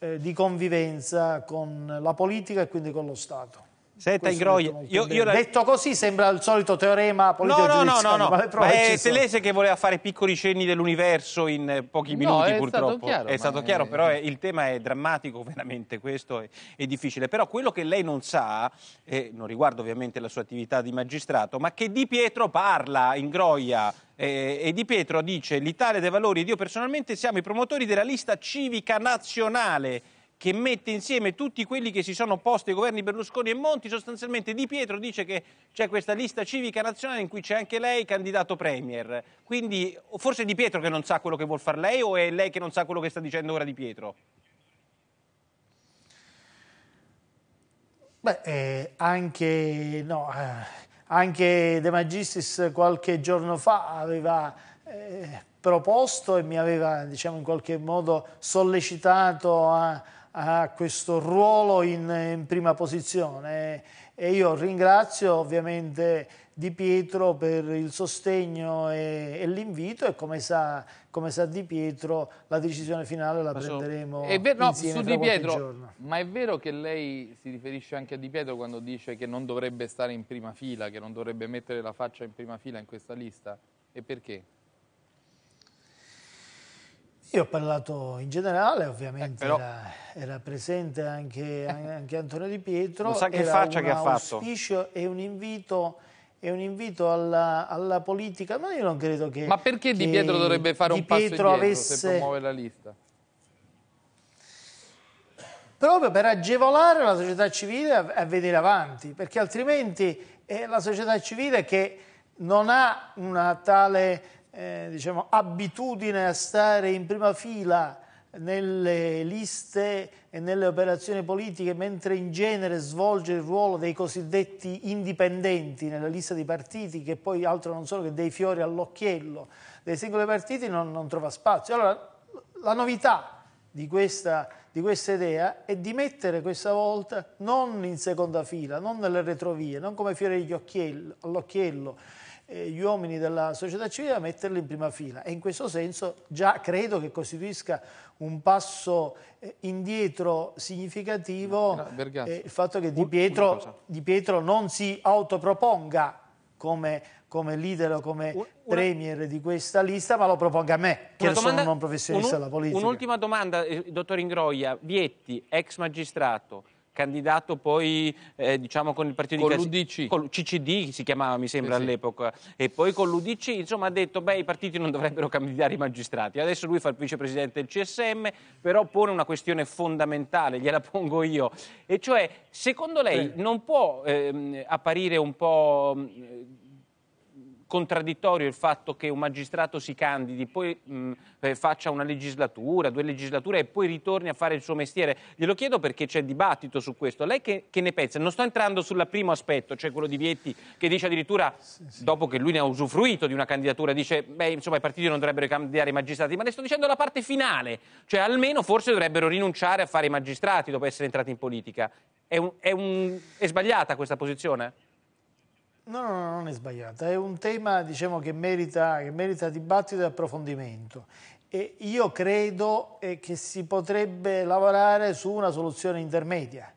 eh, di convivenza con la politica e quindi con lo Stato. Senta, Ingroia, io- io la- Detto così sembra il solito teorema No, politico no, no, no, giudiziario, no, ma è. Telese che voleva fare piccoli cenni dell'universo in eh, pochi No, minuti è stato purtroppo. chiaro, è stato è- chiaro, però è- il tema è drammatico (laughs) veramente, questo è, è difficile. Però quello che lei non sa, e non riguarda ovviamente la sua attività di magistrato, ma che Di Pietro parla, ingroia, eh, e Di Pietro dice l'Italia dei Valori ed io personalmente siamo i promotori della lista civica nazionale che mette insieme tutti quelli che si sono opposti ai governi Berlusconi e Monti, sostanzialmente Di Pietro dice che c'è questa lista civica nazionale in cui c'è anche lei candidato premier. Quindi forse è Di Pietro che non sa quello che vuol fare lei o è lei che non sa quello che sta dicendo ora Di Pietro? Beh, eh, anche, no, eh, anche De Magistris qualche giorno fa aveva eh, proposto e mi aveva diciamo, in qualche modo sollecitato a, a questo ruolo in, in prima posizione e io ringrazio ovviamente Di Pietro per il sostegno e, e l'invito e come sa, come sa Di Pietro la decisione finale la so- prenderemo È vero, no, insieme su Di Pietro, giorno. ma è vero che lei si riferisce anche a Di Pietro quando dice che non dovrebbe stare in prima fila, che non dovrebbe mettere la faccia in prima fila in questa lista? E perché? Io ho parlato in generale, ovviamente Eh, però- era, era presente anche, anche Antonio Di Pietro. Non sa che era faccia che ha fatto. auspicio e un invito, e un invito alla, alla politica, ma io non credo che... Ma perché Di Pietro dovrebbe fare Di un passo Pietro indietro avesse, se promuove la lista? proprio per agevolare la società civile a, a vedere avanti, perché altrimenti è la società civile che non ha una tale eh, diciamo, abitudine a stare in prima fila nelle liste e nelle operazioni politiche, mentre in genere svolge il ruolo dei cosiddetti indipendenti nella lista di partiti, che poi altro non sono che dei fiori all'occhiello dei singoli partiti, non, non trova spazio. Allora, la novità di questa, di questa idea è di mettere questa volta non in seconda fila, non nelle retrovie, non come fiori all'occhiello eh, gli uomini della società civile, ma metterli in prima fila. E in questo senso già credo che costituisca un passo eh, indietro significativo No, eh, il fatto che Di. Pietro, Di Pietro non si autoproponga come, come leader o come Un- una- premier di questa lista, ma lo proponga a me, che Una sono domanda- un non professionista un- della politica. Un'ultima domanda, eh, dottor Ingroia. Vietti, ex magistrato, candidato poi eh, diciamo con il partito Con di l'UDC. Col CCD si chiamava mi sembra Sì, sì. all'epoca e poi con l'UDC insomma ha detto beh i partiti non dovrebbero candidare i magistrati. Adesso lui fa il vicepresidente del CSM però pone una questione fondamentale, gliela pongo io, e cioè secondo lei non può ehm, apparire un po' contraddittorio il fatto che un magistrato si candidi, poi mh, eh, faccia una legislatura, due legislature e poi ritorni a fare il suo mestiere. Glielo chiedo perché c'è dibattito su questo. Lei che, che ne pensa? Non sto entrando sul primo aspetto, cioè quello di Vietti che dice addirittura, dopo che lui ne ha usufruito di una candidatura, dice beh insomma i partiti non dovrebbero candidare i magistrati, ma le sto dicendo la parte finale, cioè almeno forse dovrebbero rinunciare a fare i magistrati dopo essere entrati in politica. È, un- è un- è sbagliata questa posizione? No, no, no, non è sbagliata, è un tema diciamo, che, merita, che merita dibattito e approfondimento. E io credo eh, che si potrebbe lavorare su una soluzione intermedia,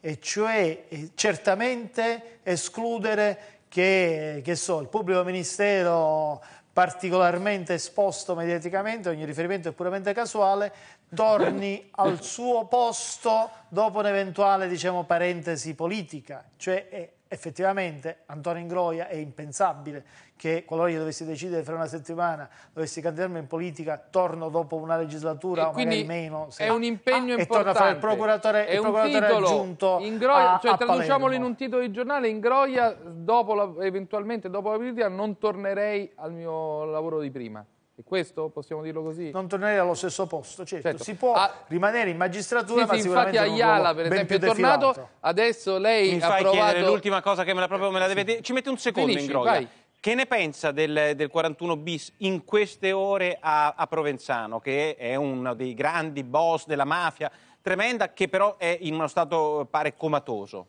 e cioè eh, certamente escludere che, che so, il pubblico ministero particolarmente esposto mediaticamente, ogni riferimento è puramente casuale, torni (laughs) al suo posto dopo un'eventuale diciamo, parentesi politica. Cioè, eh, effettivamente Antonio Ingroia è impensabile che qualora io dovessi decidere fra una settimana, dovessi candidarmi in politica, torno dopo una legislatura E o magari meno. se- è un impegno Ah, e importante. torno a fare il procuratore, è il procuratore titolo aggiunto Ingroia, a- cioè a traduciamolo in Palermo. un titolo di giornale, Ingroia, dopo la- eventualmente dopo la politica non tornerei al mio lavoro di prima. E questo possiamo dirlo così? Non tornerei allo stesso posto, certo. Certo. Si può Ah, rimanere in magistratura, Sì, ma sì, sicuramente infatti Ayala per ben esempio è più tornato, defilato. adesso lei Mi ha fai provato... chiedere l'ultima cosa che me la, proprio me la deve dire. Ci mette un secondo Finisci, in Groia. vai. Che ne pensa del, del 41 bis in queste ore a, a Provenzano, che è uno dei grandi boss della mafia tremenda, che però è in uno stato pare comatoso?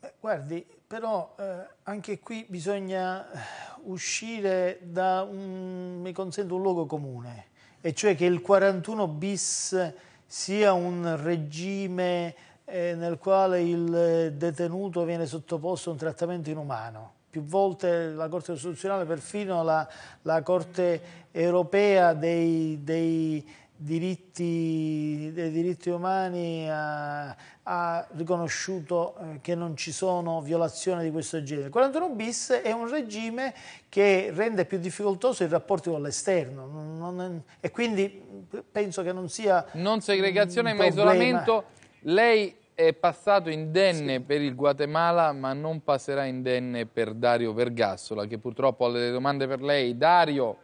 Eh, Guardi, però eh, anche qui bisogna eh, uscire da un, mi consento, un luogo comune, e cioè che il 41 bis sia un regime eh, nel quale il eh, detenuto viene sottoposto a un trattamento inumano. Più volte la Corte Costituzionale, perfino la, la Corte Europea dei, dei diritti, dei diritti umani ha, ha riconosciuto eh, che non ci sono violazioni di questo genere. Il 41 bis è un regime che rende più difficoltoso i rapporti con l'esterno e quindi penso che non sia Non segregazione ma isolamento. Lei è passato indenne per il Guatemala, ma non passerà indenne per Dario Vergassola, che purtroppo ha delle domande per lei. Dario,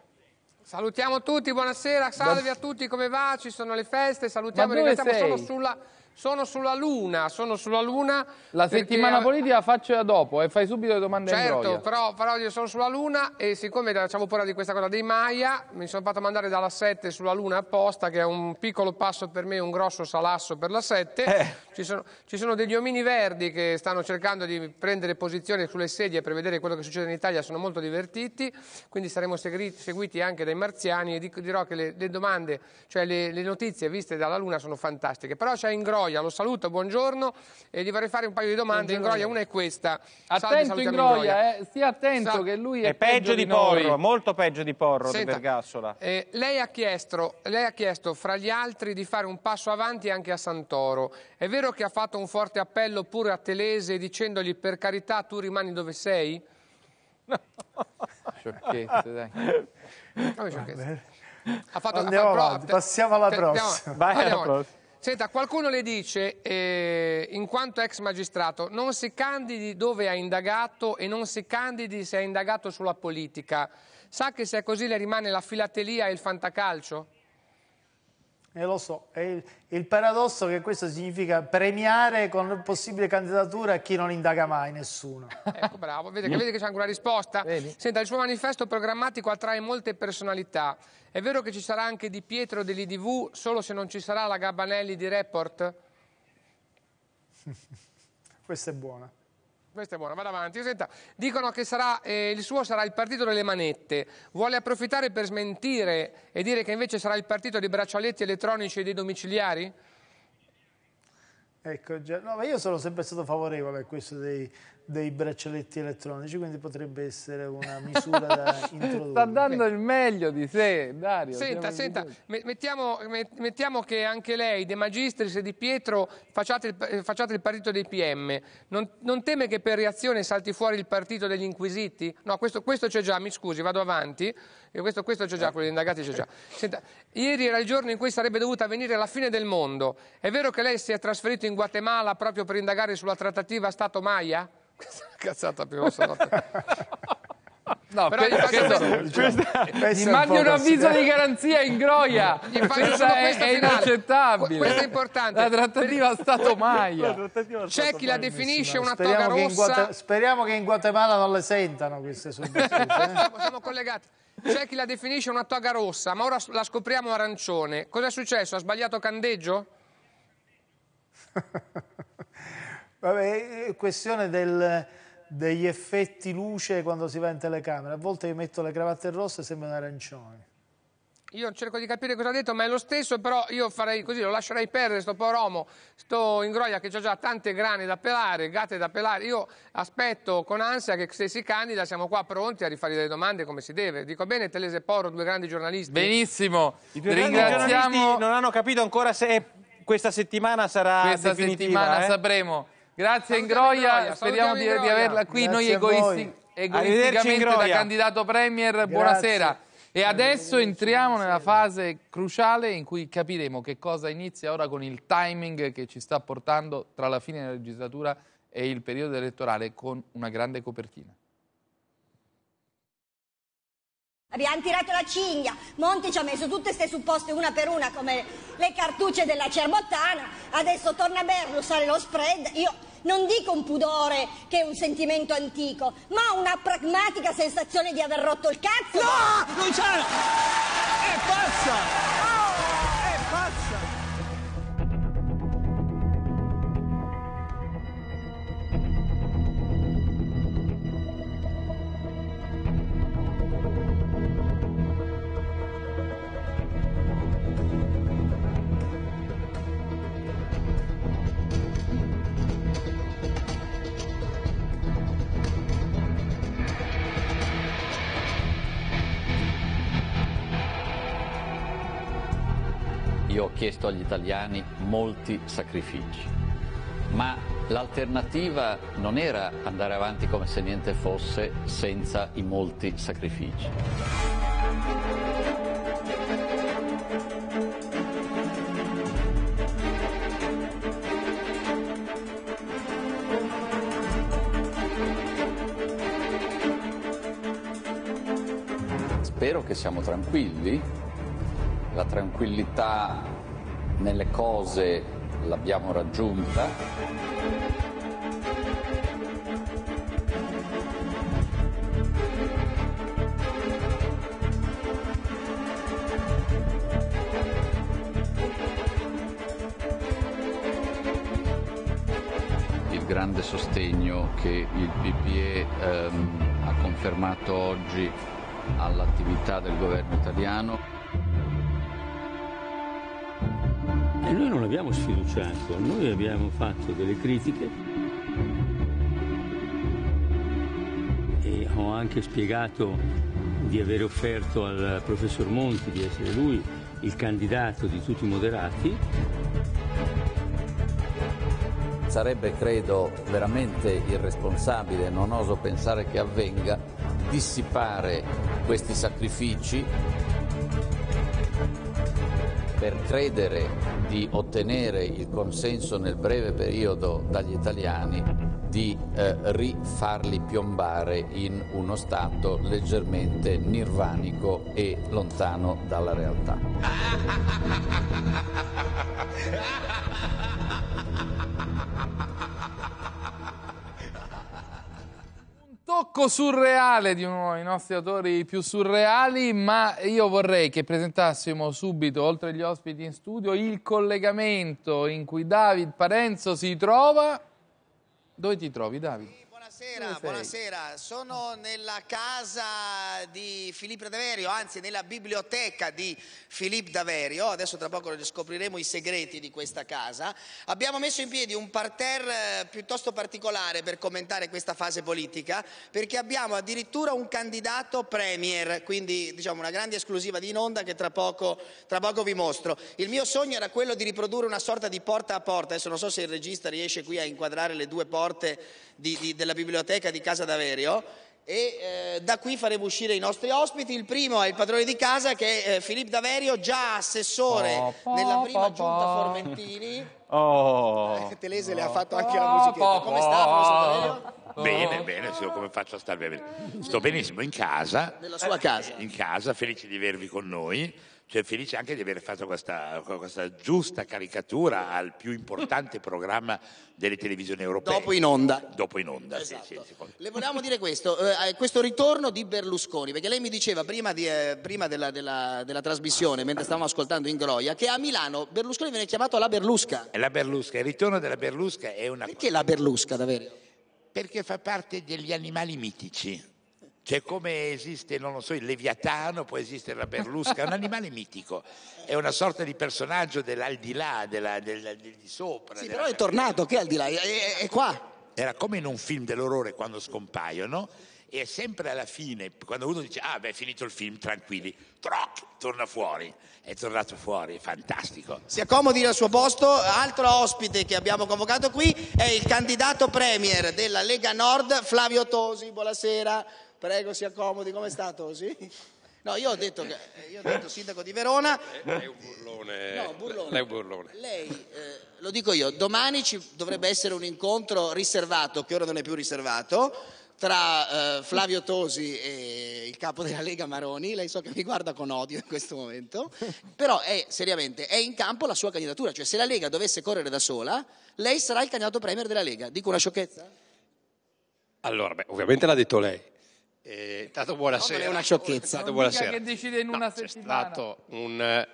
Salutiamo tutti, buonasera, salve a tutti, come va? Ci sono le feste, salutiamo e ringraziamo. Sei? sulla, sono sulla Luna, sono sulla Luna. la perché- settimana politica la faccio dopo e fai subito le domande Certo, però, però io sono sulla Luna e siccome facciamo pure di questa cosa dei Maya, mi sono fatto mandare dalla 7 sulla Luna apposta, che è un piccolo passo per me, un grosso salasso per la 7. Eh. Ci, sono, ci sono degli omini verdi che stanno cercando di prendere posizione sulle sedie per vedere quello che succede in Italia, sono molto divertiti, quindi saremo segri- seguiti anche dai marziani e dico- dirò che le, le domande, cioè le, le notizie viste dalla Luna sono fantastiche. Però c'è Ingroia, lo saluto, buongiorno, e gli vorrei fare un paio di domande. Ingroia, una è questa. Salve, Attento salutiamo Ingroia, eh, stia attento Sa- che lui è, È peggio di noi. Porro, molto peggio di Porro, di Senta, Vergassola. eh, lei, ha chiesto, lei ha chiesto, fra gli altri, di fare un passo avanti anche a Santoro. È vero che ha fatto un forte appello pure a Telese dicendogli per carità tu rimani dove sei? Sciocchezze, dai. Come sciocchezza? Ha fatto, Andiamo ha fatto- avanti, passiamo alla prossima. Vai alla prossima. Senta, qualcuno le dice, eh, in quanto ex magistrato, non si candidi dove ha indagato e non si candidi se ha indagato sulla politica. Sa che se è così le rimane la filatelia e il fantacalcio? E lo so, è il, il paradosso che questo significa premiare con possibile candidatura chi non indaga mai nessuno. (laughs) Ecco, bravo, vede che, che c'è anche una risposta. Vedi? Senta, il suo manifesto programmatico attrae molte personalità. È vero che ci sarà anche Di Pietro dell'IDV, solo se non ci sarà la Gabanelli di Report? Questa è buona. Questa è buona, vado avanti. Senta, dicono che sarà, eh, il suo sarà il partito delle manette. Vuole approfittare per smentire e dire che invece sarà il partito dei braccialetti elettronici e dei domiciliari? Ecco, già- no, ma io sono sempre stato favorevole a questo dei, dei braccialetti elettronici, quindi potrebbe essere una misura da (laughs) introdurre. Sta dando il meglio di sé, Dario. Senta, senta, me- mettiamo, me- mettiamo che anche lei, De Magistris e Di Pietro, facciate il, eh, facciate il partito dei PM. Non, non teme che per reazione salti fuori il partito degli inquisiti? No, questo, questo c'è già, mi scusi, vado avanti. E Questo, questo c'è già, quello degli indagati c'è già. Senta, ieri era il giorno in cui sarebbe dovuta avvenire la fine del mondo. È vero che lei si è trasferito in Guatemala proprio per indagare sulla trattativa Stato-Maya? (laughs) Cazzata più grossa. no. No, Però gli faccio (laughs) questo- questa- un mandi un avviso di garanzia in groia. Gli faccio è, è inaccettabile. Questo è importante. La trattativa Stato Maia. (laughs) C'è chi la definisce una toga Speriamo in rossa. Guate- speriamo che in Guatemala non le sentano queste sue battute. eh. siamo, siamo collegati. C'è chi la definisce una toga rossa, ma ora la scopriamo arancione. Cosa è successo? Ha sbagliato candeggio? (laughs) Vabbè, è questione del- degli effetti luce quando si va in telecamera. A volte io metto le cravatte rosse e sembrano arancioni. Io cerco di capire cosa ha detto, ma è lo stesso, però io farei così, lo lascerei perdere, sto povero uomo, sto Ingroia che ha già tante grani da pelare, gatte da pelare. Io aspetto con ansia che se si candida siamo qua pronti a rifare delle domande come si deve. Dico bene, Telese Porro, due grandi giornalisti. Benissimo. I due grandi giornalisti Ringraziamo non hanno capito ancora se questa settimana sarà questa definitiva. settimana eh? sapremo. Grazie Ingroia, Ingroia, speriamo di, di averla qui Grazie noi egoisti, egoisticamente da Ingroia. candidato premier. Buonasera. E adesso entriamo nella fase cruciale in cui capiremo che cosa inizia ora con il timing che ci sta portando tra la fine della legislatura e il periodo elettorale con una grande copertina. Abbiamo tirato la cinghia, Monti ci ha messo tutte queste supposte una per una come le cartucce della cerbottana, adesso torna Berlu, sale lo spread, io non dico un pudore che è un sentimento antico, ma una pragmatica sensazione di aver rotto il cazzo. No, non c'è! È pazza! Chiesto agli italiani molti sacrifici, ma l'alternativa non era andare avanti come se niente fosse senza i molti sacrifici. Spero che siamo tranquilli, la tranquillità nelle cose l'abbiamo raggiunta. Il grande sostegno che il PPE ehm, ha confermato oggi all'attività del governo italiano. E noi non abbiamo sfiduciato, noi abbiamo fatto delle critiche e ho anche spiegato di aver offerto al professor Monti di essere lui il candidato di tutti i moderati. Sarebbe, credo, veramente irresponsabile, non oso pensare che avvenga, dissipare questi sacrifici per credere di ottenere il consenso nel breve periodo dagli italiani di eh, rifarli piombare in uno stato leggermente nirvanico e lontano dalla realtà. (laughs) tocco surreale di uno dei nostri autori più surreali, ma io vorrei che presentassimo subito, oltre agli ospiti in studio, il collegamento in cui David Parenzo si trova. Dove ti trovi, David? Buonasera, buonasera. Sono nella casa di Filippo Daverio, anzi nella biblioteca di Filippo Daverio. Adesso tra poco scopriremo i segreti di questa casa. Abbiamo messo in piedi un parterre eh, piuttosto particolare per commentare questa fase politica, perché abbiamo addirittura un candidato premier, quindi diciamo una grande esclusiva di in onda che tra poco, tra poco vi mostro. Il mio sogno era quello di riprodurre una sorta di porta a porta. Adesso non so se il regista riesce qui a inquadrare le due porte di- di- della biblioteca di Casa Daverio e eh, da qui faremo uscire i nostri ospiti. Il primo è il padrone di casa che è eh, Filippo Daverio, già assessore nella prima giunta Formentini. (laughs) Oh. Eh, Telese le ha fatto anche la musichetta. Come sta, professor Daverio? Bene, bene, so come faccio a star bene. Sto benissimo in casa. Nella sua casa. In casa, felice di avervi con noi. Cioè, felice anche di aver fatto questa, questa giusta caricatura al più importante (laughs) programma delle televisioni europee. Dopo in onda. Dopo in onda, Esatto. sì, sì. Le volevamo dire questo, eh, questo ritorno di Berlusconi, perché lei mi diceva prima, di, eh, prima della, della- della trasmissione, mentre stavamo ascoltando in Groia, che a Milano Berlusconi viene chiamato la Berlusca. La Berlusca, il ritorno della Berlusca è una... Perché la Berlusca, davvero? Perché fa parte degli animali mitici. Cioè come esiste, non lo so, il Leviatano, può esistere la Berlusca, è un animale mitico, è una sorta di personaggio dell'aldilà, della, del, del di sopra. Sì, della- però è tornato, che al di là, è, è- è qua. Era come in un film dell'orrore quando scompaiono e sempre alla fine, quando uno dice ah beh è finito il film, tranquilli, troc, torna fuori, è tornato fuori, è fantastico. Si accomodi al suo posto. Altro ospite che abbiamo convocato qui è il candidato premier della Lega Nord, Flavio Tosi. Buonasera, prego si accomodi. Come sta Tosi? No, io ho detto che io ho detto sindaco di Verona. Lei è un burlone. No, burlone. Lei è un burlone. Lei, eh, lo dico io, domani ci dovrebbe essere un incontro riservato, che ora non è più riservato, tra eh, Flavio Tosi e il capo della Lega Maroni. Lei so che mi guarda con odio in questo momento, però è seriamente è in campo la sua candidatura. Cioè, se la Lega dovesse correre da sola, lei sarà il candidato premier della Lega. Dico una sciocchezza? Allora, beh, ovviamente l'ha detto lei. Eh, intanto buonasera. Non è una sciocchezza. Intanto buonasera. che decide in una c'è settimana. stato un,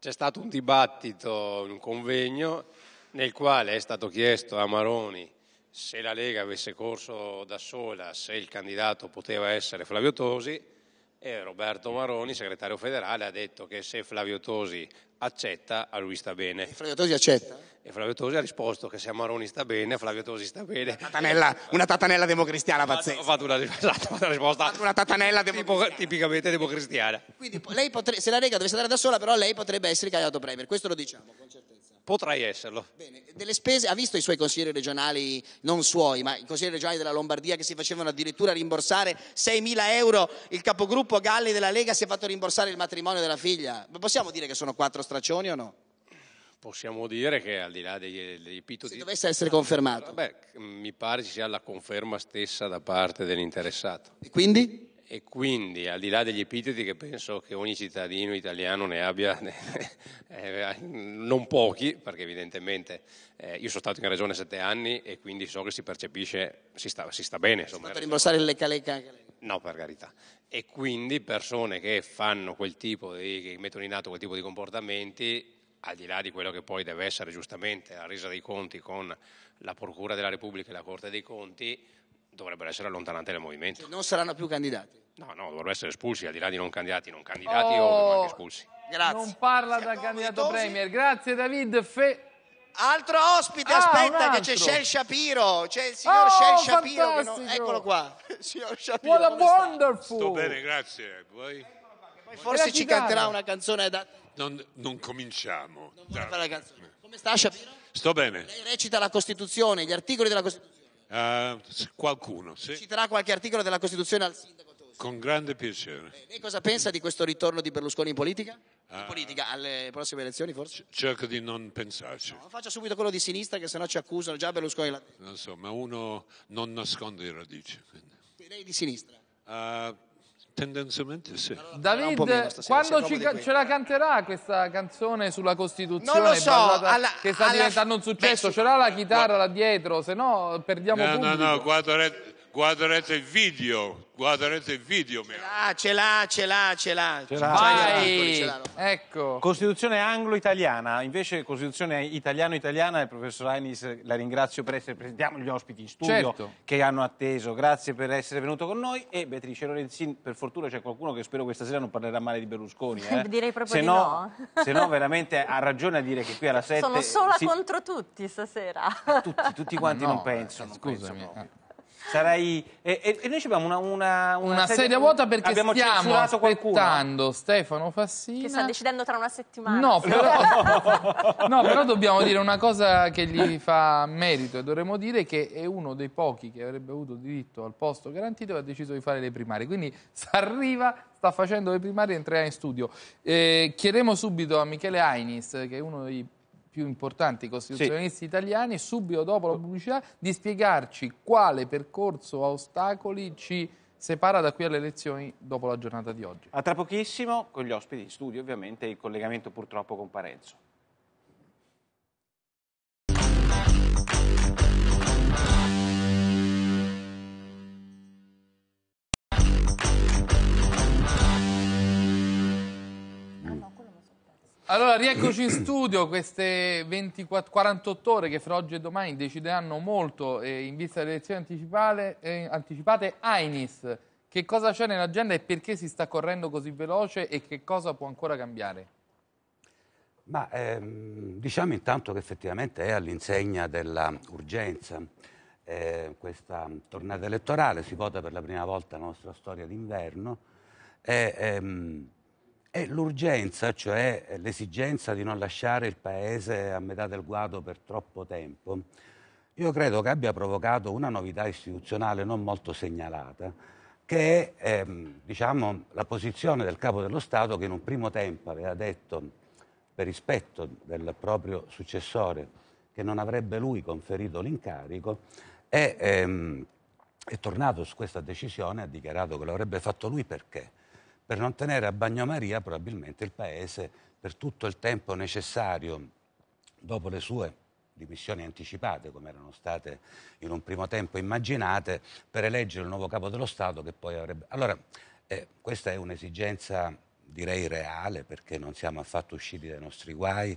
c'è stato un dibattito, un convegno nel quale è stato chiesto a Maroni se la Lega avesse corso da sola, se il candidato poteva essere Flavio Tosi e Roberto Maroni, segretario federale, ha detto che se Flavio Tosi accetta, a lui sta bene. Flavio Tosi accetta? E Flavio Tosi ha risposto che se a Maroni sta bene, Flavio Tosi sta bene. Tatanella- una tatanella democristiana pazzesca. Ho fatto una, esatto, (laughs) una risposta Una tatanella tipo- tipicamente democristiana. Quindi lei potre- se la Lega dovesse andare da sola, però lei potrebbe essere candidato premier. Questo lo diciamo con certezza. Potrei esserlo. Delle spese, ha visto i suoi consiglieri regionali, non suoi, ma i consiglieri regionali della Lombardia che si facevano addirittura rimborsare 6.000 euro? Il capogruppo Galli della Lega si è fatto rimborsare il matrimonio della figlia. Ma possiamo dire che sono quattro straccioni o no? Possiamo dire che al di là degli, degli epitodi... Se dovesse essere confermato. Beh, mi pare ci sia la conferma stessa da parte dell'interessato. E quindi? E quindi, al di là degli epiteti che penso che ogni cittadino italiano ne abbia, (laughs) eh, non pochi, perché evidentemente eh, io sono stato in regione sette anni e quindi so che si percepisce, si sta, si sta bene. Insomma, Per rimborsare il lecca-lecca anche lei. No, per carità. E quindi persone che fanno quel tipo di, che mettono in atto quel tipo di comportamenti, al di là di quello che poi deve essere giustamente la resa dei conti con la Procura della Repubblica e la Corte dei Conti, dovrebbero essere allontanate dal movimento. Non saranno più candidati. No, no, dovrebbero essere espulsi, al di là di non candidati, non candidati Oh. o anche espulsi. Non parla da candidato premier. Grazie David. Fe- Altro ospite, Ah, aspetta che c'è. Shel Shapiro, c'è il signor Oh, Shel Shapiro, che non- eccolo qua. (laughs) Signor Shapiro, What a wonderful. Sto bene, grazie. Voi? Poi forse ci canterà una canzone da... Non, non cominciamo. La canzone. Come sta Shapiro? Sto bene. Lei recita la Costituzione, gli articoli della Costituzione. Eh, s- qualcuno, sì. Citerà qualche articolo della Costituzione al sindaco. Con grande piacere. Lei cosa pensa di questo ritorno di Berlusconi in politica? In Ah. politica, alle prossime elezioni forse? Cerco di non pensarci. No, faccia subito quello di sinistra che sennò ci accusano, già Berlusconi la... Non so, ma uno non nasconde le radici. quindi. Lei di sinistra. Eh, tendenzialmente sì. David, quando ci ca- ce la canterà questa canzone sulla Costituzione Non lo so, basata- alla- che sta alla- diventando un successo? beh, Ce l'ha la chitarra là dietro, se no perdiamo No, no, pubblico. no, guarderete, il video, guarderete il video. mio. Ah, ce l'ha, ce l'ha, ce l'ha. Ce l'ha. Vai! ce l'hanno. Ecco. Costituzione anglo-italiana, invece Costituzione italiano-italiana, il professor Ainis la ringrazio per essere, presentiamo gli ospiti in studio Certo. che hanno atteso, grazie per essere venuto con noi e Beatrice Lorenzin, per fortuna c'è qualcuno che spero questa sera non parlerà male di Berlusconi. (laughs) eh. Direi proprio se di no, no. (laughs) se no veramente ha ragione a dire che qui alla 7... Sono sola si- contro tutti stasera. tutti, tutti quanti No, non pensano. non scusami, pensano proprio. Sarai... E, e- e noi ci abbiamo una, una, Una sedia vuota perché abbiamo stiamo censurato qualcuno. aspettando Stefano Fassina. Che sta decidendo tra una settimana. No però, (laughs) no, però dobbiamo dire una cosa che gli fa merito e dovremmo dire che è uno dei pochi che avrebbe avuto diritto al posto garantito e ha deciso di fare le primarie. Quindi arriva, sta facendo le primarie e entrerà in studio. Eh, chiederemo subito a Michele Ainis, che è uno dei più importanti costituzionalisti italiani, subito dopo la pubblicità, di spiegarci quale percorso a ostacoli ci separa da qui alle elezioni dopo la giornata di oggi. A tra pochissimo, con gli ospiti in studio ovviamente, il collegamento purtroppo con Parenzo. Allora, rieccoci in studio, queste 24, 48 ore che fra oggi e domani decideranno molto eh, in vista delle elezioni eh, anticipate. Ainis, che cosa c'è nell'agenda e perché si sta correndo così veloce e che cosa può ancora cambiare? Ma ehm, diciamo intanto che effettivamente è all'insegna dell'urgenza eh, questa tornata elettorale, si vota per la prima volta nella nostra storia d'inverno e, ehm, e l'urgenza, cioè l'esigenza di non lasciare il Paese a metà del guado per troppo tempo, io credo che abbia provocato una novità istituzionale non molto segnalata, che è ehm, diciamo, la posizione del Capo dello Stato che in un primo tempo aveva detto per rispetto del proprio successore che non avrebbe lui conferito l'incarico, è, ehm, è tornato su questa decisione, ha dichiarato che lo avrebbe fatto lui perché? Per non tenere a bagnomaria probabilmente il Paese per tutto il tempo necessario dopo le sue dimissioni anticipate, come erano state in un primo tempo immaginate, per eleggere il nuovo capo dello Stato che poi avrebbe... Allora, eh, questa è un'esigenza direi reale, perché non siamo affatto usciti dai nostri guai,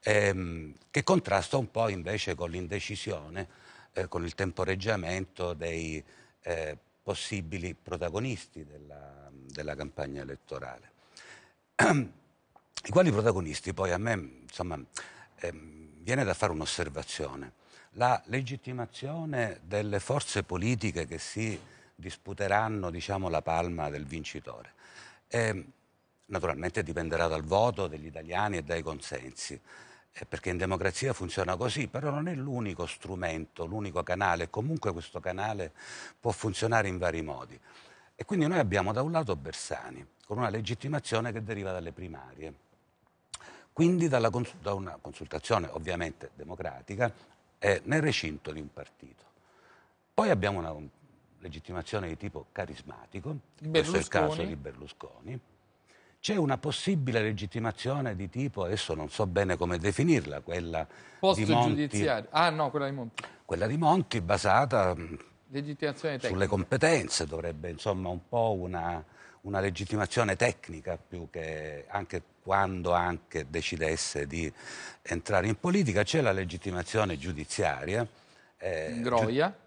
ehm, che contrasta un po' invece con l'indecisione, eh, con il temporeggiamento dei eh, possibili protagonisti della, della campagna elettorale. (clears throat) I quali protagonisti poi a me insomma, ehm, viene da fare un'osservazione. La legittimazione delle forze politiche che si disputeranno diciamo, la palma del vincitore. Ehm, naturalmente dipenderà dal voto degli italiani e dai consensi, perché in democrazia funziona così, però non è l'unico strumento, l'unico canale, comunque questo canale può funzionare in vari modi. E quindi noi abbiamo da un lato Bersani, con una legittimazione che deriva dalle primarie, quindi dalla cons- da una consultazione ovviamente democratica eh, nel recinto di un partito. Poi abbiamo una legittimazione di tipo carismatico, questo è il caso di Berlusconi. C'è una possibile legittimazione di tipo, adesso non so bene come definirla, quella di Monti, giudiziario. Ah no, quella di Monti. quella di Monti basata tecnica. sulle competenze, dovrebbe insomma un po' una, una legittimazione tecnica più che anche quando anche decidesse di entrare in politica. C'è la legittimazione giudiziaria. eh, Groia. giu-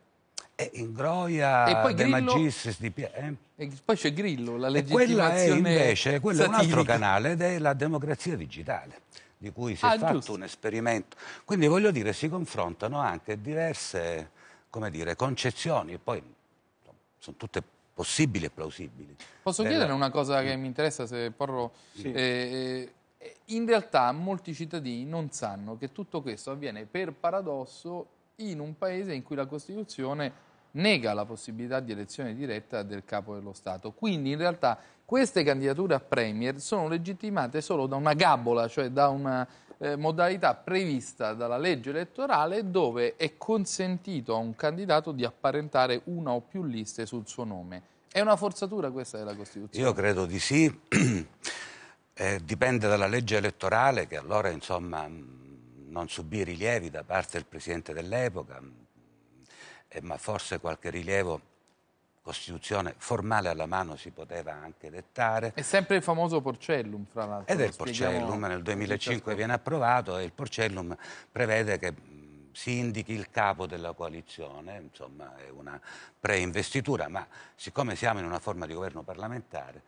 in Groia E poi De Grillo- Magistris di eh? E poi c'è Grillo, la E quella è legittimazione invece quello è un altro canale ed è la democrazia digitale di cui si è Ah, fatto giusto. un esperimento. Quindi voglio dire, si confrontano anche diverse come dire, concezioni e poi insomma, sono tutte possibili e plausibili. Posso Del- chiedere una cosa che mi interessa se porro? Sì. Eh, eh, in realtà molti cittadini non sanno che tutto questo avviene per paradosso in un paese in cui la Costituzione nega la possibilità di elezione diretta del capo dello Stato. Quindi in realtà queste candidature a Premier sono legittimate solo da una gabola, cioè da una eh, modalità prevista dalla legge elettorale dove è consentito a un candidato di apparentare una o più liste sul suo nome. È una forzatura questa della Costituzione? Io credo di sì, (clears throat) Eh, dipende dalla legge elettorale che allora insomma non subì rilievi da parte del Presidente dell'epoca, eh, ma forse qualche rilievo Costituzione formale alla mano si poteva anche dettare. È sempre il famoso Porcellum, fra l'altro. Ed è il Porcellum, nel a 2005 chi viene approvato e il Porcellum prevede che mh, si indichi il capo della coalizione, insomma è una preinvestitura, ma siccome siamo in una forma di governo parlamentare,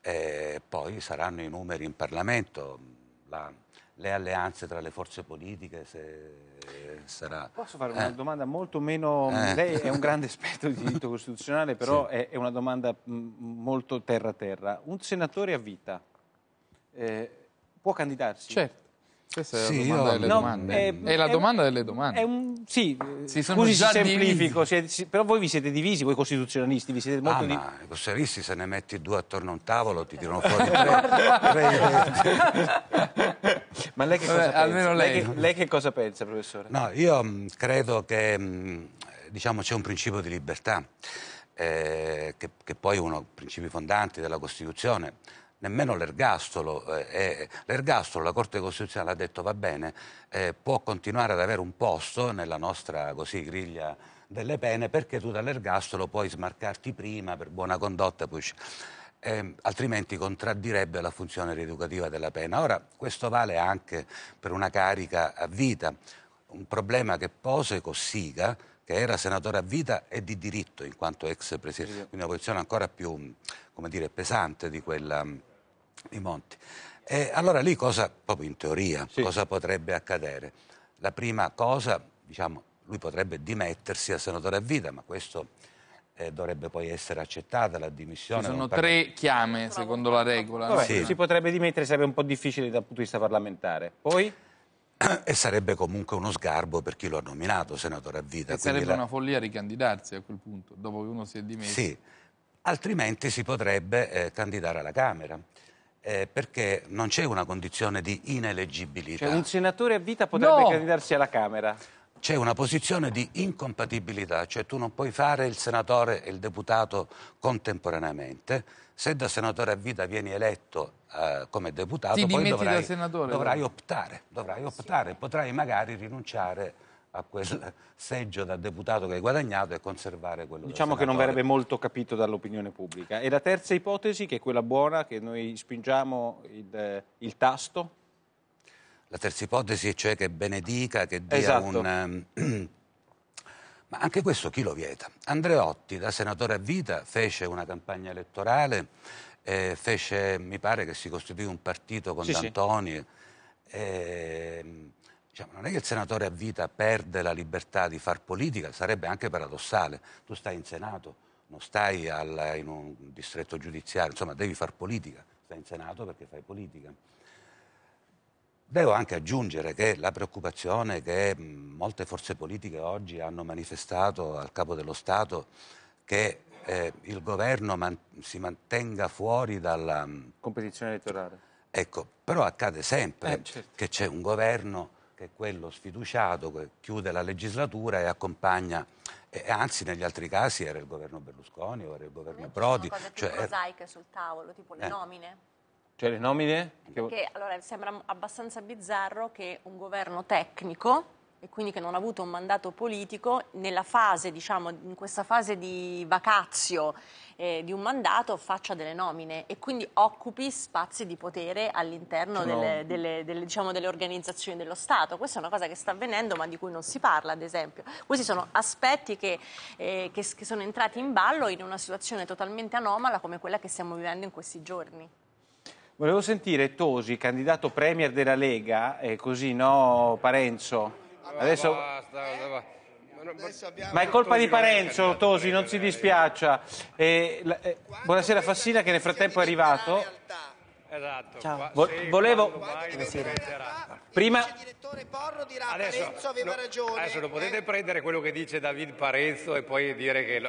eh, poi saranno i numeri in Parlamento, la- le alleanze tra le forze politiche, se sarà... Posso fare Eh. una domanda molto meno... Eh. Lei è un grande esperto di diritto costituzionale, però è, è una domanda mh, molto terra-terra. Un senatore a vita eh, può candidarsi? Certo. Questa è la Sì, domanda io- delle No, domande. è- È, la è- domanda delle domande. È un, sì, Si sono scusi se semplifico, siete- si- però voi vi siete divisi, voi costituzionalisti, vi siete molto Ah, di- ma i costituzionalisti se ne metti due attorno a un tavolo ti tirano fuori (laughs) tre, tre (laughs) Ma lei che Vabbè, cosa pensa? almeno lei. che, lei che cosa pensa, professore? No, io mh, credo che mh, diciamo, c'è un principio di libertà, eh, che, che poi è uno dei principi fondanti della Costituzione. Nemmeno l'ergastolo, eh, è- l'ergastolo, la Corte Costituzionale ha detto va bene, eh, può continuare ad avere un posto nella nostra così, griglia delle pene perché tu dall'ergastolo puoi smarcarti prima per buona condotta, poi eh, altrimenti contraddirebbe la funzione rieducativa della pena. Ora, questo vale anche per una carica a vita, un problema che pose Cossiga, che era senatore a vita e di diritto in quanto ex presidente, quindi una posizione ancora più come dire, pesante di quella di Monti. E allora lì cosa, proprio in teoria, cosa potrebbe accadere? La prima cosa, diciamo, lui potrebbe dimettersi a senatore a vita, ma questo eh, dovrebbe poi essere accettata la dimissione. Ci sono parla- tre chiame, secondo la regola. no? Vabbè, Sì. Si potrebbe dimettere, sarebbe un po' difficile dal punto di vista parlamentare. Poi? (clears throat) E sarebbe comunque uno sgarbo per chi lo ha nominato senatore a vita. E sarebbe la- una follia ricandidarsi a quel punto, dopo che uno si è dimesso. Sì, altrimenti si potrebbe eh, candidare alla Camera, eh, perché non c'è una condizione di ineleggibilità. Cioè un senatore a vita potrebbe No! candidarsi alla Camera? C'è una posizione di incompatibilità, cioè tu non puoi fare il senatore e il deputato contemporaneamente. Se da senatore a vita vieni eletto eh, come deputato, Ti poi dovrai, senatore, dovrai optare, dovrai optare, potrai magari rinunciare a quel (laughs) seggio da deputato che hai guadagnato e conservare quello Diciamo che non verrebbe molto capito dall'opinione pubblica. E la terza ipotesi, che è quella buona, che noi spingiamo il, il tasto? La terza ipotesi, cioè che benedica, che dia Esatto. un... ehm, (clears throat) Ma anche questo chi lo vieta? Andreotti, da senatore a vita, fece una campagna elettorale, eh, fece, mi pare che si costituì un partito con Sì, sì. D'Antoni. Diciamo, non è che il senatore a vita perde la libertà di far politica, sarebbe anche paradossale. Tu stai in Senato, non stai al- in un distretto giudiziario, insomma devi far politica, stai in Senato perché fai politica. Devo anche aggiungere che la preoccupazione che molte forze politiche oggi hanno manifestato al capo dello Stato che eh, il governo man- si mantenga fuori dalla... Competizione elettorale. Ecco, però accade sempre Eh, certo. che c'è un governo che è quello sfiduciato, che chiude la legislatura e accompagna, e anzi negli altri casi era il governo Berlusconi o era il governo Prodi. Ci sono cose più cioè, prosaiche sul tavolo, tipo le Eh. nomine. Cioè le nomine? Che- Che allora sembra abbastanza bizzarro che un governo tecnico e quindi che non ha avuto un mandato politico nella fase, diciamo, in questa fase di vacazio eh, di un mandato faccia delle nomine e quindi occupi spazi di potere all'interno Sono- delle, delle- delle, diciamo, delle organizzazioni dello Stato. Questa è una cosa che sta avvenendo ma di cui non si parla, ad esempio. Questi sono aspetti che, eh, che- che sono entrati in ballo in una situazione totalmente anomala come quella che stiamo vivendo in questi giorni. Volevo sentire Tosi, candidato premier della Lega, e così no Parenzo. Adesso... Ma è colpa di Parenzo, Tosi, non si dispiaccia. E la- eh, buonasera Fassina che nel frattempo è arrivato. Esatto. Ciao. Qua- Vo- volevo- quando vai diventerà- Prima... Adesso, Parenzo aveva no, ragione. Adesso non potete prendere quello che dice David Parenzo e poi dire che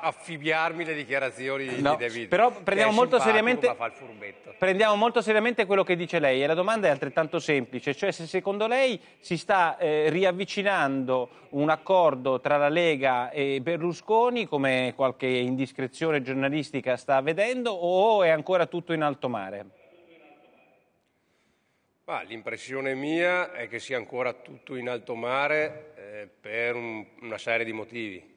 affibbiarmi le dichiarazioni No, di David. però prendiamo molto seriamente- Ma fa il furbetto. Prendiamo molto seriamente quello che dice lei e la domanda è altrettanto semplice, cioè se secondo lei si sta eh, riavvicinando un accordo tra la Lega e Berlusconi come qualche indiscrezione giornalistica sta vedendo o è ancora tutto in alto mare? Ma l'impressione mia è che sia ancora tutto in alto mare eh, per un- una serie di motivi.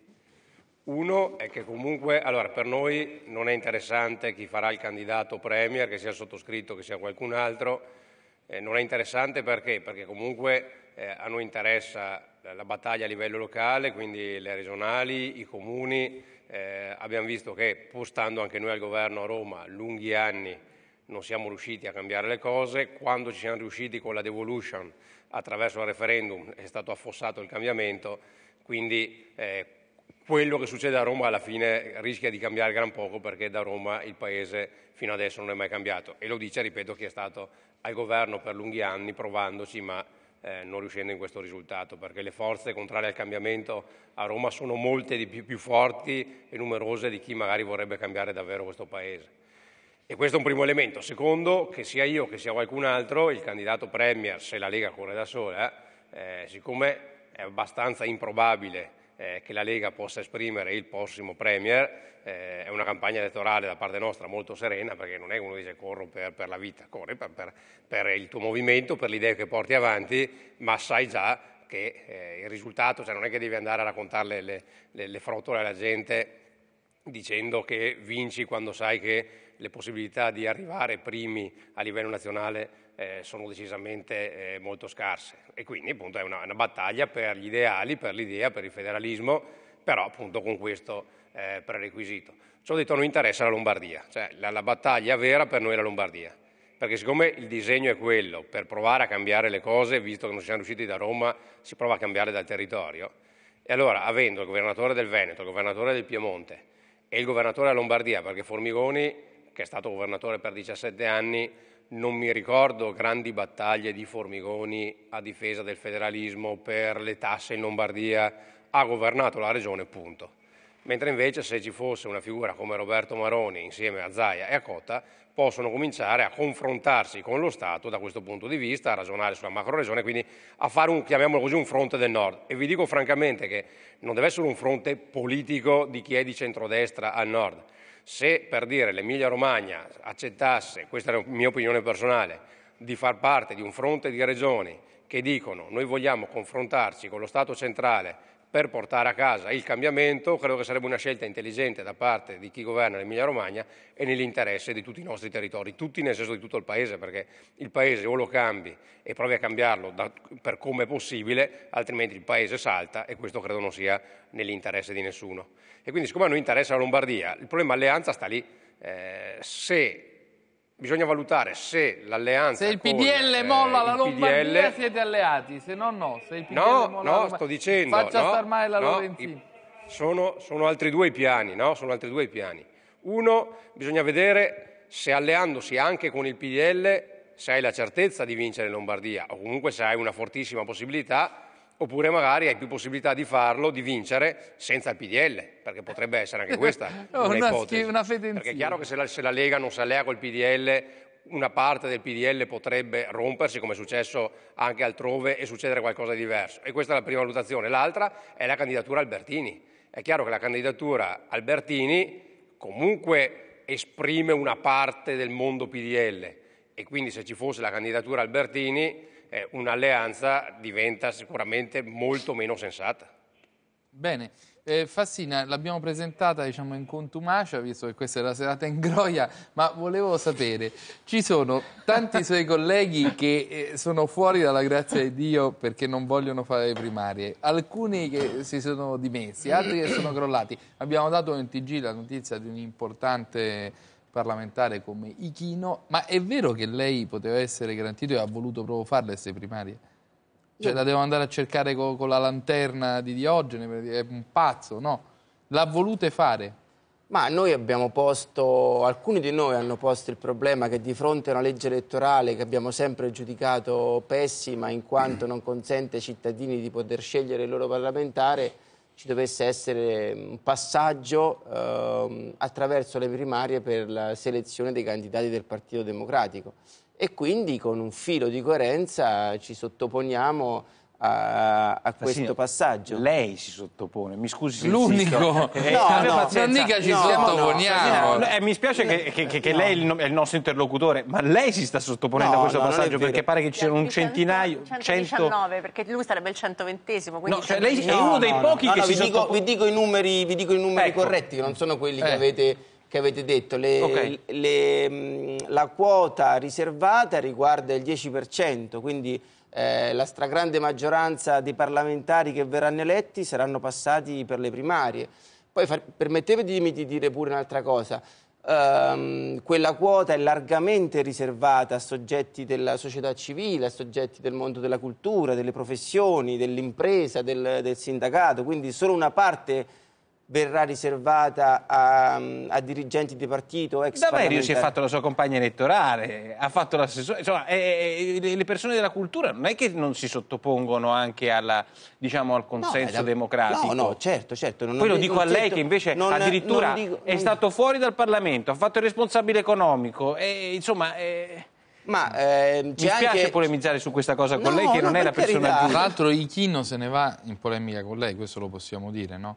Uno è che comunque, allora, per noi non è interessante chi farà il candidato Premier, che sia il sottoscritto, che sia qualcun altro, eh, non è interessante perché? Perché comunque eh, a noi interessa la battaglia a livello locale, quindi le regionali, i comuni. Eh, abbiamo visto che, pur stando anche noi al governo a Roma, lunghi anni non siamo riusciti a cambiare le cose. Quando ci siamo riusciti con la devolution attraverso il referendum è stato affossato il cambiamento, quindi eh, quello che succede a Roma alla fine rischia di cambiare gran poco perché da Roma il Paese fino adesso non è mai cambiato e lo dice, ripeto, chi è stato al governo per lunghi anni provandoci ma eh, non riuscendo in questo risultato perché le forze contrarie al cambiamento a Roma sono molte di più, più forti e numerose di chi magari vorrebbe cambiare davvero questo Paese. E questo è un primo elemento. Secondo, che sia io che sia qualcun altro, il candidato Premier, se la Lega corre da sola, eh, siccome è abbastanza improbabile eh, che la Lega possa esprimere il prossimo Premier. Eh, è una campagna elettorale da parte nostra molto serena perché non è che uno dice corro per, per la vita, corri per, per, per, il tuo movimento, per l'idea che porti avanti, ma sai già che eh, il risultato, cioè non è che devi andare a raccontare le, le, le, le frottole alla gente dicendo che vinci quando sai che le possibilità di arrivare primi a livello nazionale eh, sono decisamente eh, molto scarse. E quindi appunto è una, una, battaglia per gli ideali, per l'idea, per il federalismo, però appunto con questo eh, prerequisito. Ciò detto non interessa la Lombardia, cioè la, la battaglia vera per noi è la Lombardia, perché siccome il disegno è quello, per provare a cambiare le cose, visto che non siamo riusciti da Roma, si prova a cambiare dal territorio, e allora avendo il governatore del Veneto, il governatore del Piemonte e il governatore della Lombardia, perché Formigoni, che è stato governatore per 17 anni, non mi ricordo grandi battaglie di Formigoni a difesa del federalismo per le tasse in Lombardia, ha governato la regione, punto. Mentre invece se ci fosse una figura come Roberto Maroni insieme a Zaia e a Cotta possono cominciare a confrontarsi con lo Stato da questo punto di vista, a ragionare sulla macro regione, quindi a fare un, chiamiamolo così, un fronte del nord. E vi dico francamente che non deve essere un fronte politico di chi è di centrodestra al nord, se per dire l'Emilia Romagna accettasse, questa è la mia opinione personale, di far parte di un fronte di regioni che dicono noi vogliamo confrontarci con lo Stato centrale per portare a casa il cambiamento, credo che sarebbe una scelta intelligente da parte di chi governa l'Emilia Romagna e nell'interesse di tutti i nostri territori, tutti nel senso di tutto il Paese, perché il Paese o lo cambi e provi a cambiarlo da, per come è possibile, altrimenti il Paese salta e questo credo non sia nell'interesse di nessuno. E quindi siccome a noi interessa la Lombardia, il problema alleanza sta lì. Eh, se bisogna valutare se l'alleanza. Se il PDL con, eh, molla la Lombardia PDL... siete alleati, se no no. Se il PDL no, molla no, la sto dicendo. Faccia no, star male la no, Lorenzini. Sono, sono altri due i piani, no? Sono altri due i piani. Uno, bisogna vedere se alleandosi anche con il PDL, se hai la certezza di vincere in Lombardia, o comunque se hai una fortissima possibilità, oppure magari hai più possibilità di farlo, di vincere senza il PDL, perché potrebbe essere anche questa (laughs) una un'ipotesi. una fede in perché è chiaro che se la, se la Lega non si allea col PDL, una parte del PDL potrebbe rompersi, come è successo anche altrove, e succedere qualcosa di diverso. E questa è la prima valutazione. L'altra è la candidatura Albertini. È chiaro che la candidatura Albertini comunque esprime una parte del mondo PDL e quindi se ci fosse la candidatura Albertini eh, un'alleanza diventa sicuramente molto meno sensata. Bene, eh, Fassina l'abbiamo presentata diciamo, in contumacia, visto che questa è la serata in Groia, ma volevo sapere, ci sono tanti (laughs) suoi colleghi che eh, sono fuori dalla grazia di Dio perché non vogliono fare le primarie, alcuni che si sono dimessi, altri che sono crollati. Abbiamo dato in TG la notizia di un importante parlamentare come Ichino, ma è vero che lei poteva essere garantito e ha voluto proprio farle queste primarie? Cioè, Io- la devo andare a cercare co- con, la lanterna di Diogene, è un pazzo, no? L'ha volute fare. Ma noi abbiamo posto, alcuni di noi hanno posto il problema che di fronte a una legge elettorale che abbiamo sempre giudicato pessima in quanto non consente ai cittadini di poter scegliere il loro parlamentare, ci dovesse essere un passaggio ehm, attraverso le primarie per la selezione dei candidati del Partito Democratico. E quindi con un filo di coerenza ci sottoponiamo a, a questo Fassino, passaggio. Lei si sottopone, mi scusi se L'unico. (laughs) No, abbia no, non dica ci sottoponiamo. no, eh, mi spiace che, che- che- che lei è il, no- è il nostro interlocutore, ma lei si sta sottoponendo No, a questo no, passaggio perché pare che ci siano un centinaio, cento... 119, perché lui sarebbe il 120esimo. Quindi No, cioè lei è 119. uno dei pochi No, che no, si vi, dico, sottopone. vi dico i numeri, vi dico i numeri Ecco. corretti, che non sono quelli che, Eh. avete, che avete detto. Le- Ok. le, mh, la quota riservata riguarda il 10%, quindi eh, la stragrande maggioranza dei parlamentari che verranno eletti saranno passati per le primarie. Poi permettetemi di dire pure un'altra cosa. Ehm, quella quota è largamente riservata a soggetti della società civile, a soggetti del mondo della cultura, delle professioni, dell'impresa, del, del sindacato, quindi solo una parte verrà riservata a, a dirigenti di partito, ex Daverio si è fatto la sua compagna elettorale, ha fatto l'assessore, insomma, eh, eh, le- persone della cultura non è che non si sottopongono anche alla, diciamo, al consenso No, eh, democratico. No, no, certo, certo. non Poi lo dico a lei detto- che invece non- addirittura non dico- è stato fuori dal Parlamento, ha fatto il responsabile economico e insomma... eh, Ma ehm, mi c'è spiace anche... polemizzare su questa cosa con No, lei che no, non è la persona giusta. Tra l'altro Ichino se ne va in polemica con lei, questo lo possiamo dire, no?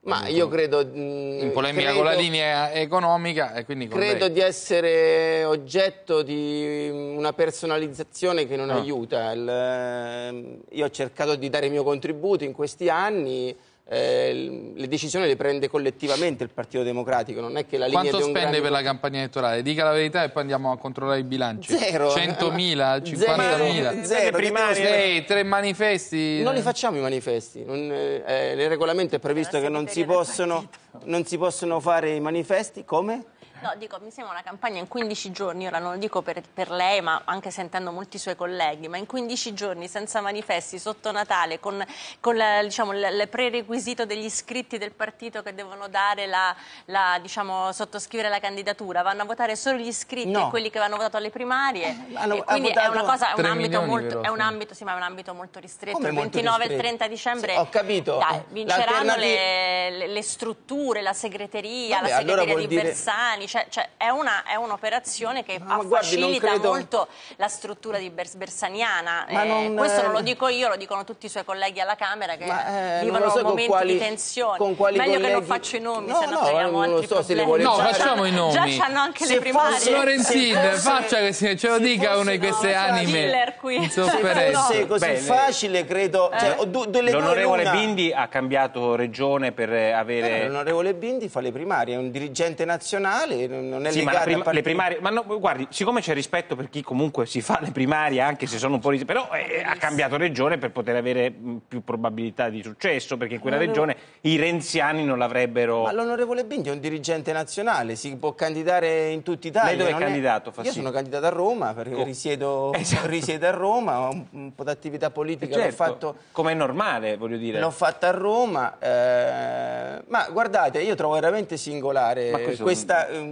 Ma io credo... In polemica credo- con la linea economica e quindi Credo lei. di essere oggetto di una personalizzazione che non Ah. aiuta. Il, ehm, io ho cercato di dare il mio contributo in questi anni. Eh, le decisioni le prende collettivamente il Partito Democratico, non è che la linea Quanto di un spende grande- per la campagna elettorale? Dica la verità e poi andiamo a controllare i bilanci. Zero. 100.000, 50.000? (laughs) Zero, primarie. Sì, tre manifesti. Non li facciamo i manifesti, non, eh, eh, nel regolamento è previsto che non si, possono, non si possono fare i manifesti, come? No, dico, mi sembra una campagna in 15 giorni, ora non lo dico per, per lei, ma anche sentendo molti suoi colleghi, ma in 15 giorni senza manifesti, sotto Natale, con, con la- diciamo, il il prerequisito degli iscritti del partito che devono dare la, la, diciamo, sottoscrivere la candidatura, vanno a votare solo gli iscritti No. e quelli che hanno votato alle primarie. hanno- e quindi è cosa, è un ambito molto, però, è un sì. ambito, sì, ma è un ambito molto ristretto. Come il molto 29 e il ristretto? 30 dicembre Sì, ho capito. dai, vinceranno le, le- le strutture, la segreteria, Vabbè, la allora segreteria vuol di dire- Bersani, cioè, cioè, è, una- è un'operazione che ma guardi, non facilita credo- molto la struttura di Bers- bersaniana. Ma Eh, non, questo non lo eh, dico io, lo dicono tutti i suoi colleghi alla Camera che eh, vivono so con momenti quali- di tensione. con quali Meglio che non colleghi- faccio i nomi, No, se no troviamo non lo altri so problemi. vuole No, facciamo i nomi. Già c'hanno anche Se le primarie. fosse- Florentin, Se fosse- faccia che se- ce lo dica una di queste no, anime killer qui. in Se così facile, credo... Cioè, Eh. due L'onorevole. Bindi ha cambiato regione per eh, Eh, avere... L'onorevole Bindi fa le primarie, è un dirigente nazionale, non non è Sì, ma prima- a partiti. le primarie, ma no, guardi, siccome c'è rispetto per chi comunque si fa le primarie, anche se sono un po' però eh, ha cambiato regione per poter avere più probabilità di successo, perché in quella regione i renziani non l'avrebbero. Ma l'onorevole Bindi è un dirigente nazionale, si può candidare in tutta Italia. Lei dove è candidato, Io Fassino? sono candidato a Roma perché Oh. risiedo, Esatto. risiedo a Roma, ho un, po' di attività politica, l'ho Certo, fatto come è normale, voglio dire. L'ho fatta a Roma, eh, ma guardate, io trovo veramente singolare Ma questo-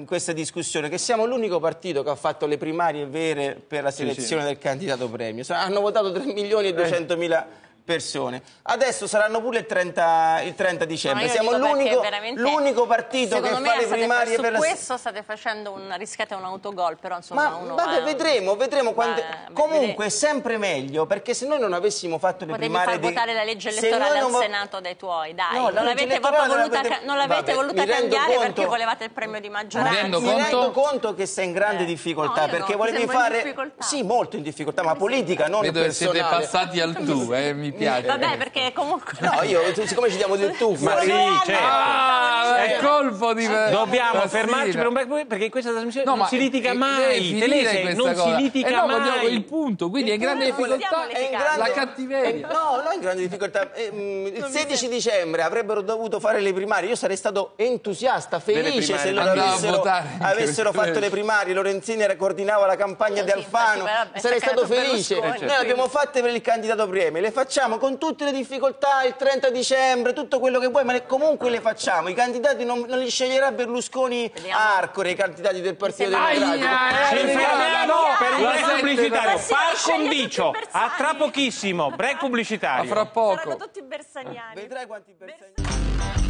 eh, questa discussione, che siamo l'unico partito che ha fatto le primarie vere per la Sì, selezione sì. del candidato premio. Hanno votato 3 milioni e 200 mila persone. Adesso saranno pure il 30, il 30 dicembre. No, siamo l'unico, veramente, l'unico partito che fa le primarie su per la questo state facendo un rischiate un autogol, però insomma ma uno vabbè, va- vedremo, vedremo quando- va- comunque è sempre meglio perché se noi non avessimo fatto le Potevi primarie far dei- votare la legge elettorale al non vo- Senato dai tuoi, dai. No, la non l'avete voluta, l'avete- ca- non l'avete Vabbè, voluta cambiare conto- perché volevate il premio di Mi maggioranza. rendo, mi rendo conto che sei in grande difficoltà No, io perché volevi fare difficoltà. sì molto in difficoltà ma politica non Vedo che siete personale passati al tu, eh, mi piace. Vabbè, perché comunque no io siccome ci diamo del tu Ma sì, certo. Ah, è colpo di Dobbiamo Fassina. fermarci per un bel perché in questa trasmissione No, non ma si litiga eh, mai. deve finire Telese, non cosa. si litiga Eh no, mai. vogliamo il punto, quindi è in grande difficoltà è in grande- la cattiveria. eh, no non in grande difficoltà Eh, mm, il 16 dicembre avrebbero dovuto fare le primarie io sarei stato entusiasta felice se loro avessero, avessero fatto le primarie Lorenzini era- coordinava la campagna di Alfano sarei stato felice noi le abbiamo fatte per il candidato Premio le facciamo con tutte le difficoltà il 30 dicembre tutto quello che vuoi ma le- comunque le facciamo i candidati non, non li sceglierà Berlusconi a Arcore i candidati del Partito Democratico Ci Eh, fermiamo per un La break pubblicitario. Par condicio. A tra pochissimo. Break pubblicitario. (laughs) Ma fra poco. saranno tutti bersaniani. vedrai quanti bersani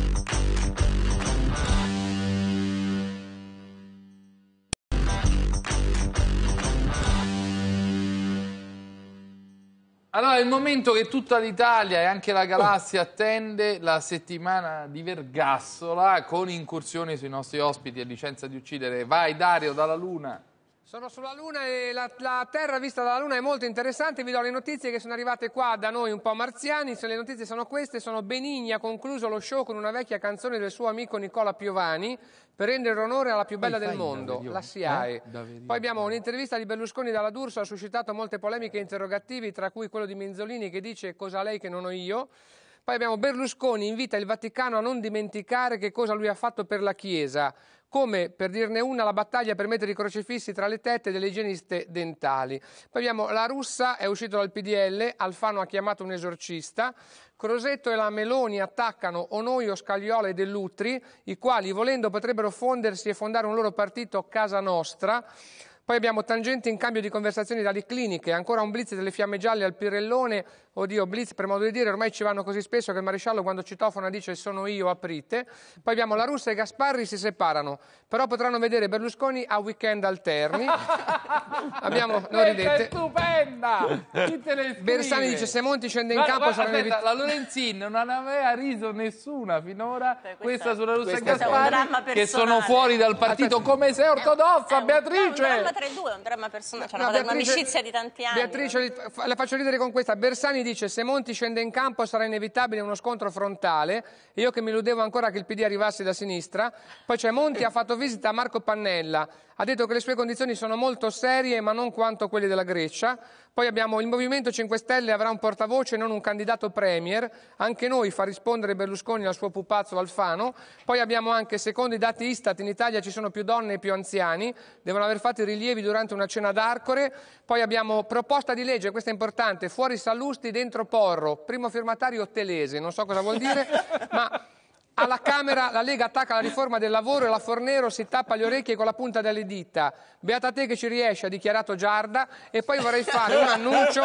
Allora, il momento che tutta l'Italia e anche la galassia attende la settimana di Vergassola con incursioni sui nostri ospiti e licenza di uccidere. Vai Dario dalla Luna. Sono sulla Luna e la, la, Terra vista dalla Luna è molto interessante. Vi do le notizie che sono arrivate qua da noi un po' marziani. Se le notizie sono queste, sono Benigni ha concluso lo show con una vecchia canzone del suo amico Nicola Piovani per rendere onore alla più bella Poi del mondo, la SIAE. Eh? Poi abbiamo un'intervista di Berlusconi dalla D'Urso, ha suscitato molte polemiche e interrogativi, tra cui quello di Menzolini che dice cosa lei che non ho io. Poi abbiamo Berlusconi invita il Vaticano a non dimenticare che cosa lui ha fatto per la Chiesa, come per dirne una la battaglia per mettere i crocifissi tra le tette delle igieniste dentali. Poi abbiamo la russa, è uscito dal PDL, Alfano ha chiamato un esorcista, Crosetto e la Meloni attaccano Onoio, Scagliola e Dell'Utri, i quali volendo potrebbero fondersi e fondare un loro partito Casa Nostra. Poi abbiamo tangenti in cambio di conversazioni dalle cliniche, ancora un blitz delle fiamme gialle al Pirellone, oddio blitz per modo di dire, ormai ci vanno così spesso che il maresciallo quando citofona dice sono io, aprite. Poi abbiamo la Russia e Gasparri si separano, però potranno vedere Berlusconi a weekend alterni. (laughs) abbiamo, non Questa ridete. è stupenda! Chi te? Bersani dice se Monti scende in Guarda, campo guarda, saranno aspetta, evit- la Lorenzin non aveva riso nessuna finora, questa, sulla Russia e è un Gasparri, che sono fuori dal partito. Come sei ortodossa, È un Beatrice? dramma tra i due, è un dramma personale, cioè No, una Beatrice- amicizia di tanti anni. Beatrice, la faccio ridere con questa. Bersani dice: Se Monti scende in campo sarà inevitabile uno scontro frontale. Io che mi illudevo ancora che il PD arrivasse da sinistra. Poi c'è Monti, ha fatto visita a Marco Pannella. Ha detto che le sue condizioni sono molto serie, ma non quanto quelle della Grecia. Poi abbiamo il Movimento 5 Stelle avrà un portavoce e non un candidato premier. Anche noi fa rispondere Berlusconi al suo pupazzo Alfano. Poi abbiamo anche, secondo i dati Istat, in Italia ci sono più donne e più anziani. Devono aver fatto i rilievi durante una cena d'Arcore. Poi abbiamo proposta di legge, questa è importante, fuori Sallusti, dentro Porro. Primo firmatario Telese, non so cosa vuol dire, (laughs) ma alla Camera la Lega attacca la riforma del lavoro e la Fornero si tappa le orecchie con la punta delle dita. Beata te che ci riesce, ha dichiarato Giarda. E poi vorrei fare un annuncio,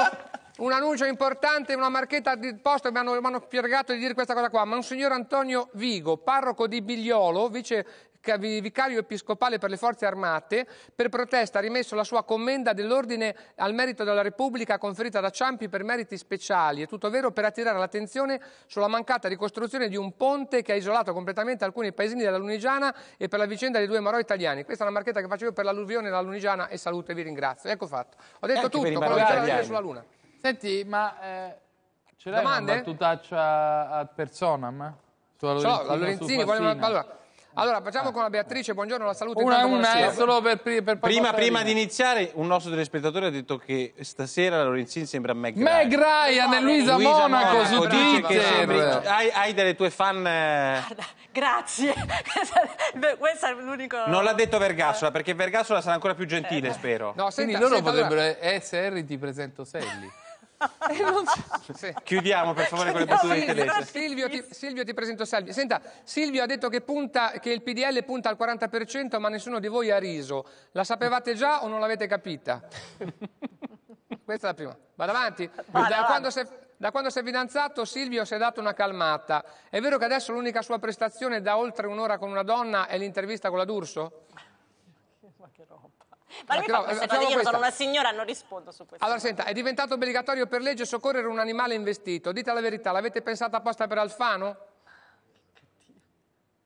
un annuncio importante, una marchetta di posto mi hanno, mi hanno spiegato di dire questa cosa qua. Monsignor Antonio Vigo, parroco di Bigliolo, vice vicario episcopale per le forze armate, per protesta ha rimesso la sua commenda dell'ordine al merito della Repubblica conferita da Ciampi per meriti speciali, è tutto vero per attirare l'attenzione sulla mancata ricostruzione di un ponte che ha isolato completamente alcuni paesini della Lunigiana e per la vicenda dei due marò italiani. Questa è una marchetta che facevo per l'alluvione della Lunigiana e salute, vi ringrazio. Ecco fatto. Ho detto tutto, quello che c'era da dire sulla Luna. Senti, ma eh, ce l'hai Domande? una battutaccia ad personam? Sulla So, Lorenzin, la su Lorenzini, voglio- Fassina? allora, allora, facciamo con la Beatrice, buongiorno, la salute. Una, una, solo per, per Prima, prima di iniziare, un nostro telespettatore ha detto che stasera la Lorenzin sembra Meg Meg Ryan e Luisa, Monaco su dice che Twitter. hai, hai delle tue fan. eh, Grazie. (laughs) Beh, Questo è l'unico... Non l'ha detto Vergassola, perché Vergassola sarà ancora più gentile, spero. No, Quindi senta, loro senta, allora- potrebbero essere Harry ti presento Selli. (laughs) Sì. Chiudiamo per favore con le battute di Silvio. Silvio, ti, Silvio, ti presento Salvi. Senta, Silvio ha detto che, punta, che il PDL punta al 40%, ma nessuno di voi ha riso. La sapevate già o non l'avete capita? (laughs) Questa è la prima. Vado avanti. Da quando, si è, da quando si è fidanzato Silvio si è dato una calmata. È vero che adesso l'unica sua prestazione da oltre un'ora con una donna è l'intervista con la D'Urso? Ma che fa no, queste facciamo cose, io questa. sono una signora, non rispondo su questo. Allora, senta, è diventato obbligatorio per legge soccorrere un animale investito. Dite la verità, l'avete pensata apposta per Alfano?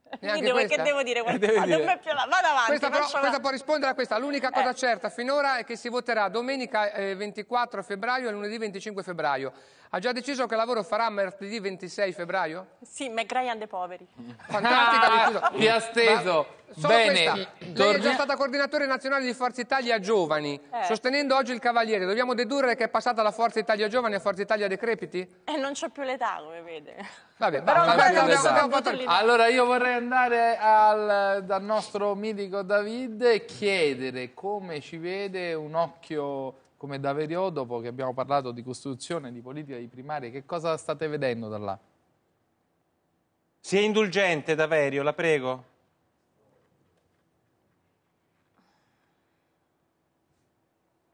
(laughs) Neanche Io devo- questa? che devo dire (laughs) qualcosa? devi Non dire. mi più la- Vado avanti, Questa, però, questa può rispondere a questa. L'unica cosa Eh. certa finora è che si voterà domenica eh, 24 febbraio e lunedì 25 febbraio. Ha già deciso che lavoro farà martedì 26 febbraio? Sì, McGryan dei poveri. Fantastica, Ah, diffusa. ti ha steso. Solo Bene, questa. Lei è già stata coordinatore nazionale di Forza Italia Giovani, Eh. sostenendo oggi il Cavaliere. Dobbiamo dedurre che è passata da Forza Italia Giovani a Forza Italia Decrepiti? E non c'ho più l'età, come vede. Vabbè, Però fatto fatto- lì. Allora io vorrei andare al- dal nostro mitico David e chiedere come ci vede un occhio come Daverio dopo che abbiamo parlato di costruzione, di politica di primarie, che cosa state vedendo da là? Sia indulgente, Daverio, la prego.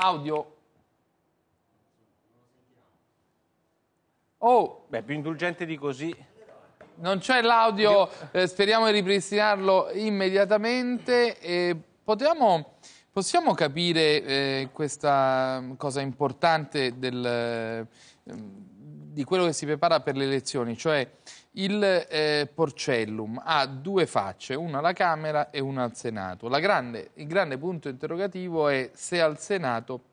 Audio. Oh, Beh, più indulgente di così. non c'è l'audio, eh, speriamo di ripristinarlo immediatamente. E potevamo Possiamo capire eh, questa cosa importante del, eh, di quello che si prepara per le elezioni, cioè il eh, Porcellum ha due facce, una alla Camera e una al Senato. Grande, il grande punto interrogativo è se al Senato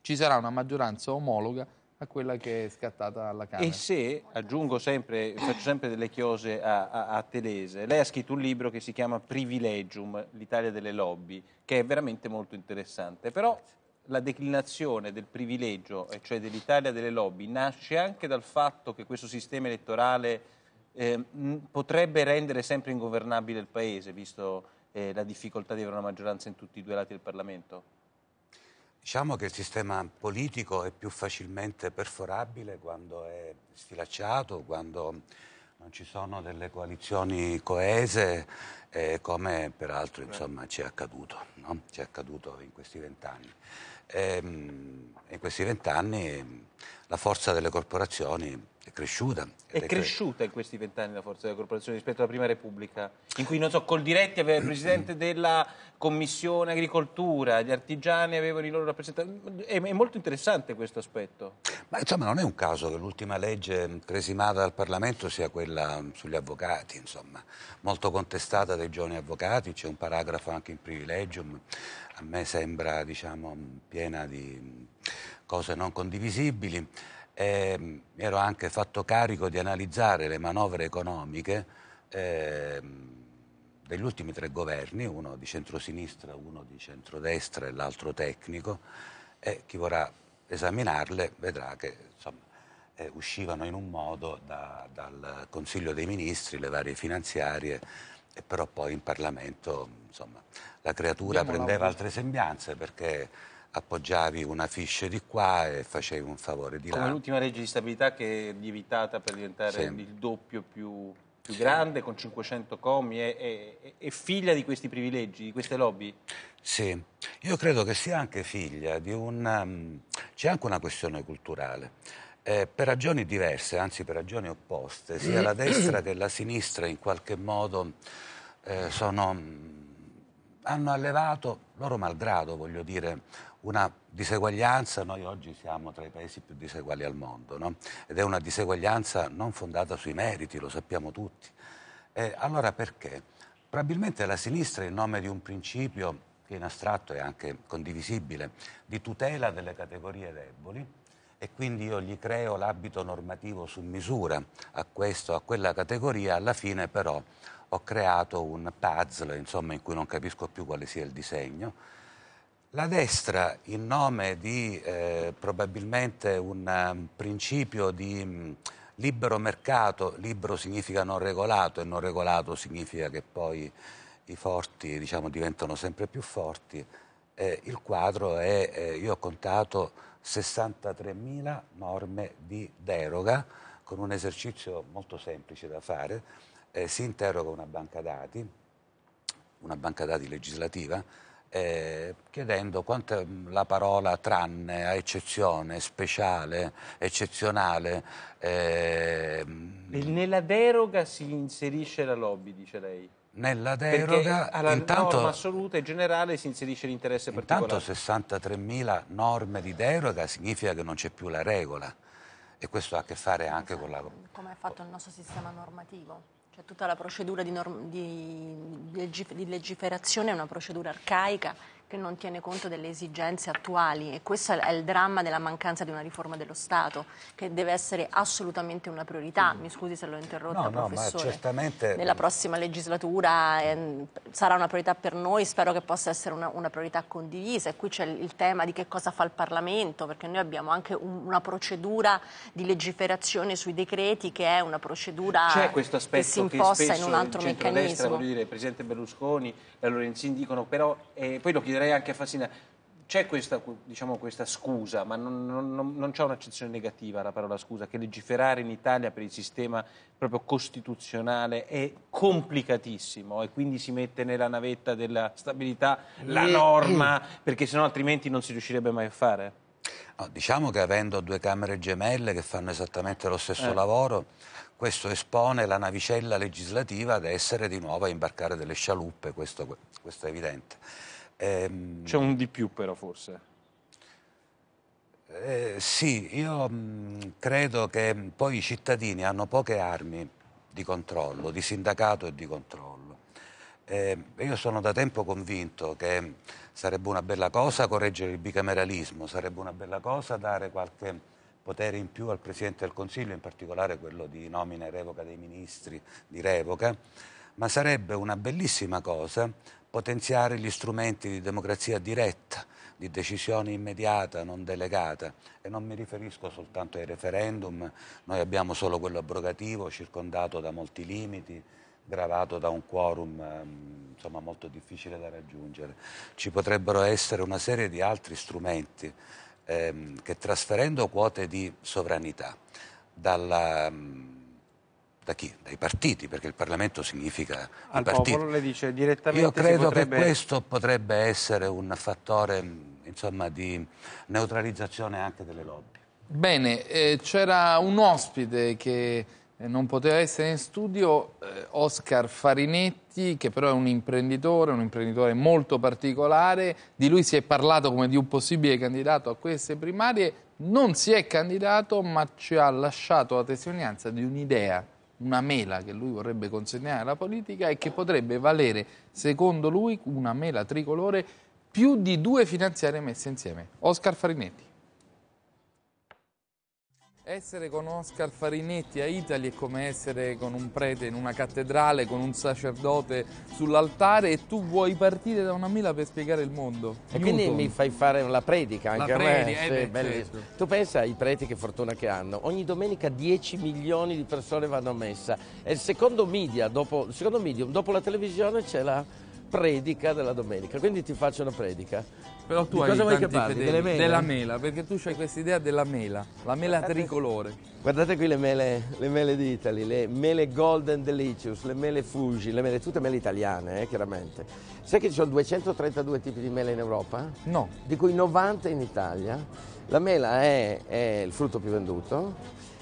ci sarà una maggioranza omologa a quella che è scattata alla Camera. E se, aggiungo sempre, faccio sempre delle chiose a, a, a, Telese, lei ha scritto un libro che si chiama Privilegium, l'Italia delle lobby, che è veramente molto interessante, però la declinazione del privilegio, cioè dell'Italia delle lobby, nasce anche dal fatto che questo sistema elettorale eh, potrebbe rendere sempre ingovernabile il Paese, visto eh, la difficoltà di avere una maggioranza in tutti i due lati del Parlamento? Diciamo che il sistema politico è più facilmente perforabile quando è sfilacciato, quando non ci sono delle coalizioni coese, eh, come peraltro insomma, ci è accaduto, no? ci è accaduto in questi vent'anni. Ehm, in questi vent'anni la forza delle corporazioni è cresciuta. È cresciuta in questi vent'anni la forza della corporazione rispetto alla Prima Repubblica, in cui, non so, Coldiretti aveva il (clears throat) presidente della Commissione Agricoltura, gli artigiani avevano i loro rappresentanti. È, è molto interessante questo aspetto. Ma insomma non è un caso che l'ultima legge cresimata dal Parlamento sia quella sugli avvocati, insomma, molto contestata dai giovani avvocati, c'è un paragrafo anche in privilegium, a me sembra diciamo, piena di cose non condivisibili. Eh, mi ero anche fatto carico di analizzare le manovre economiche eh, degli ultimi tre governi, uno di centrosinistra, uno di centrodestra e l'altro tecnico, e chi vorrà esaminarle vedrà che insomma, eh, uscivano in un modo da, dal Consiglio dei Ministri, le varie finanziarie, e però poi in Parlamento insomma, la creatura Andiamo prendeva altre sembianze perché appoggiavi una fiche di qua e facevi un favore di là. Come l'ultima legge di stabilità che è lievitata per diventare sì. il doppio più, più, grande, con 500 commi, è, è, è, figlia di questi privilegi, di queste lobby? Sì, io credo che sia anche figlia di un... Um, c'è anche una questione culturale. Eh, per ragioni diverse, anzi per ragioni opposte, sia la destra che la sinistra in qualche modo eh, sono, hanno allevato, loro malgrado voglio dire, una diseguaglianza, noi oggi siamo tra i paesi più diseguali al mondo, no? ed è una diseguaglianza non fondata sui meriti, lo sappiamo tutti. Eh, allora perché? Probabilmente la sinistra, in nome di un principio che in astratto è anche condivisibile, di tutela delle categorie deboli, e quindi io gli creo l'abito normativo su misura a questo, a quella categoria, alla fine però ho creato un puzzle insomma, in cui non capisco più quale sia il disegno, la destra, in nome di eh, probabilmente un um, principio di um, libero mercato, libero significa non regolato e non regolato significa che poi i forti diciamo, diventano sempre più forti, eh, il quadro è, eh, io ho contato 63.000 norme di deroga con un esercizio molto semplice da fare, eh, si interroga una banca dati, una banca dati legislativa, eh, chiedendo quanto la parola tranne, a eccezione, speciale, eccezionale. Eh, nella deroga si inserisce la lobby, dice lei? Nella deroga, alla intanto, norma assoluta e generale si inserisce l'interesse particolare. Intanto 63.000 norme di deroga significa che non c'è più la regola e questo ha a che fare anche con la... Come è fatto il nostro sistema normativo? Cioè tutta la procedura di, norm- di, di legiferazione è una procedura arcaica che non tiene conto delle esigenze attuali e questo è il dramma della mancanza di una riforma dello Stato che deve essere assolutamente una priorità. Mi scusi se l'ho interrotta, no, no, professore. Ma certamente... Nella prossima legislatura eh, sarà una priorità per noi, spero che possa essere una, una, priorità condivisa e qui c'è il tema di che cosa fa il Parlamento perché noi abbiamo anche un, una procedura di legiferazione sui decreti che è una procedura che si imposta in un altro meccanismo. Voglio dire, il Presidente Berlusconi e Lorenzini dicono però, eh, poi lo chiederei chiederei anche a Fassina, c'è questa, diciamo, questa, scusa, ma non, non, non c'è un'accezione negativa alla parola scusa, che legiferare in Italia per il sistema proprio costituzionale è complicatissimo e quindi si mette nella navetta della stabilità la norma, perché sennò altrimenti non si riuscirebbe mai a fare? No, diciamo che avendo due Camere gemelle che fanno esattamente lo stesso eh. lavoro, questo espone la navicella legislativa ad essere di nuovo a imbarcare delle scialuppe, questo, questo è evidente. Ehm, C'è un di più però forse. Eh, sì, io mh, credo che poi i cittadini hanno poche armi di controllo, di sindacato e di controllo. Eh, io sono da tempo convinto che sarebbe una bella cosa correggere il bicameralismo, sarebbe una bella cosa dare qualche potere in più al Presidente del Consiglio, in particolare quello di nomina e revoca dei ministri, di revoca, ma sarebbe una bellissima cosa potenziare gli strumenti di democrazia diretta, di decisione immediata, non delegata. E non mi riferisco soltanto ai referendum, noi abbiamo solo quello abrogativo, circondato da molti limiti, gravato da un quorum ehm, insomma, molto difficile da raggiungere. Ci potrebbero essere una serie di altri strumenti ehm, che trasferendo quote di sovranità dalla, da chi? Dai partiti, perché il Parlamento significa Al i partiti. popolo le dice direttamente Io credo potrebbe... che questo potrebbe essere un fattore insomma, di neutralizzazione anche delle lobby. Bene, eh, c'era un ospite che eh, non poteva essere in studio, eh, Oscar Farinetti, che però è un imprenditore, un imprenditore molto particolare. Di lui si è parlato come di un possibile candidato a queste primarie. Non si è candidato, ma ci ha lasciato la testimonianza di un'idea, una mela che lui vorrebbe consegnare alla politica e che potrebbe valere, secondo lui, una mela tricolore più di due finanziarie messe insieme. Oscar Farinetti. Essere con Oscar Farinetti a Italy è come essere con un prete in una cattedrale, con un sacerdote sull'altare e tu vuoi partire da una mela per spiegare il mondo. E quindi Newton. mi fai fare la predica anche La a me. eh Sì, certo. Tu pensa ai preti che fortuna che hanno. Ogni domenica 10 milioni di persone vanno a messa. E il secondo media, dopo, il secondo medium, dopo la televisione c'è la predica della domenica. Quindi ti faccio una predica. Però tu Di hai cosa vuoi tanti che parli? fedeli. Delle mele? Della mela, perché tu hai questa idea della mela, la mela Guardate- tricolore. Guardate qui le mele, le mele di Italy, le mele Golden Delicious, le mele Fuji, le mele, tutte mele italiane, eh, chiaramente. Sai che ci sono 232 tipi di mele in Europa? No. Di cui 90 in Italia. La mela è, è il frutto più venduto.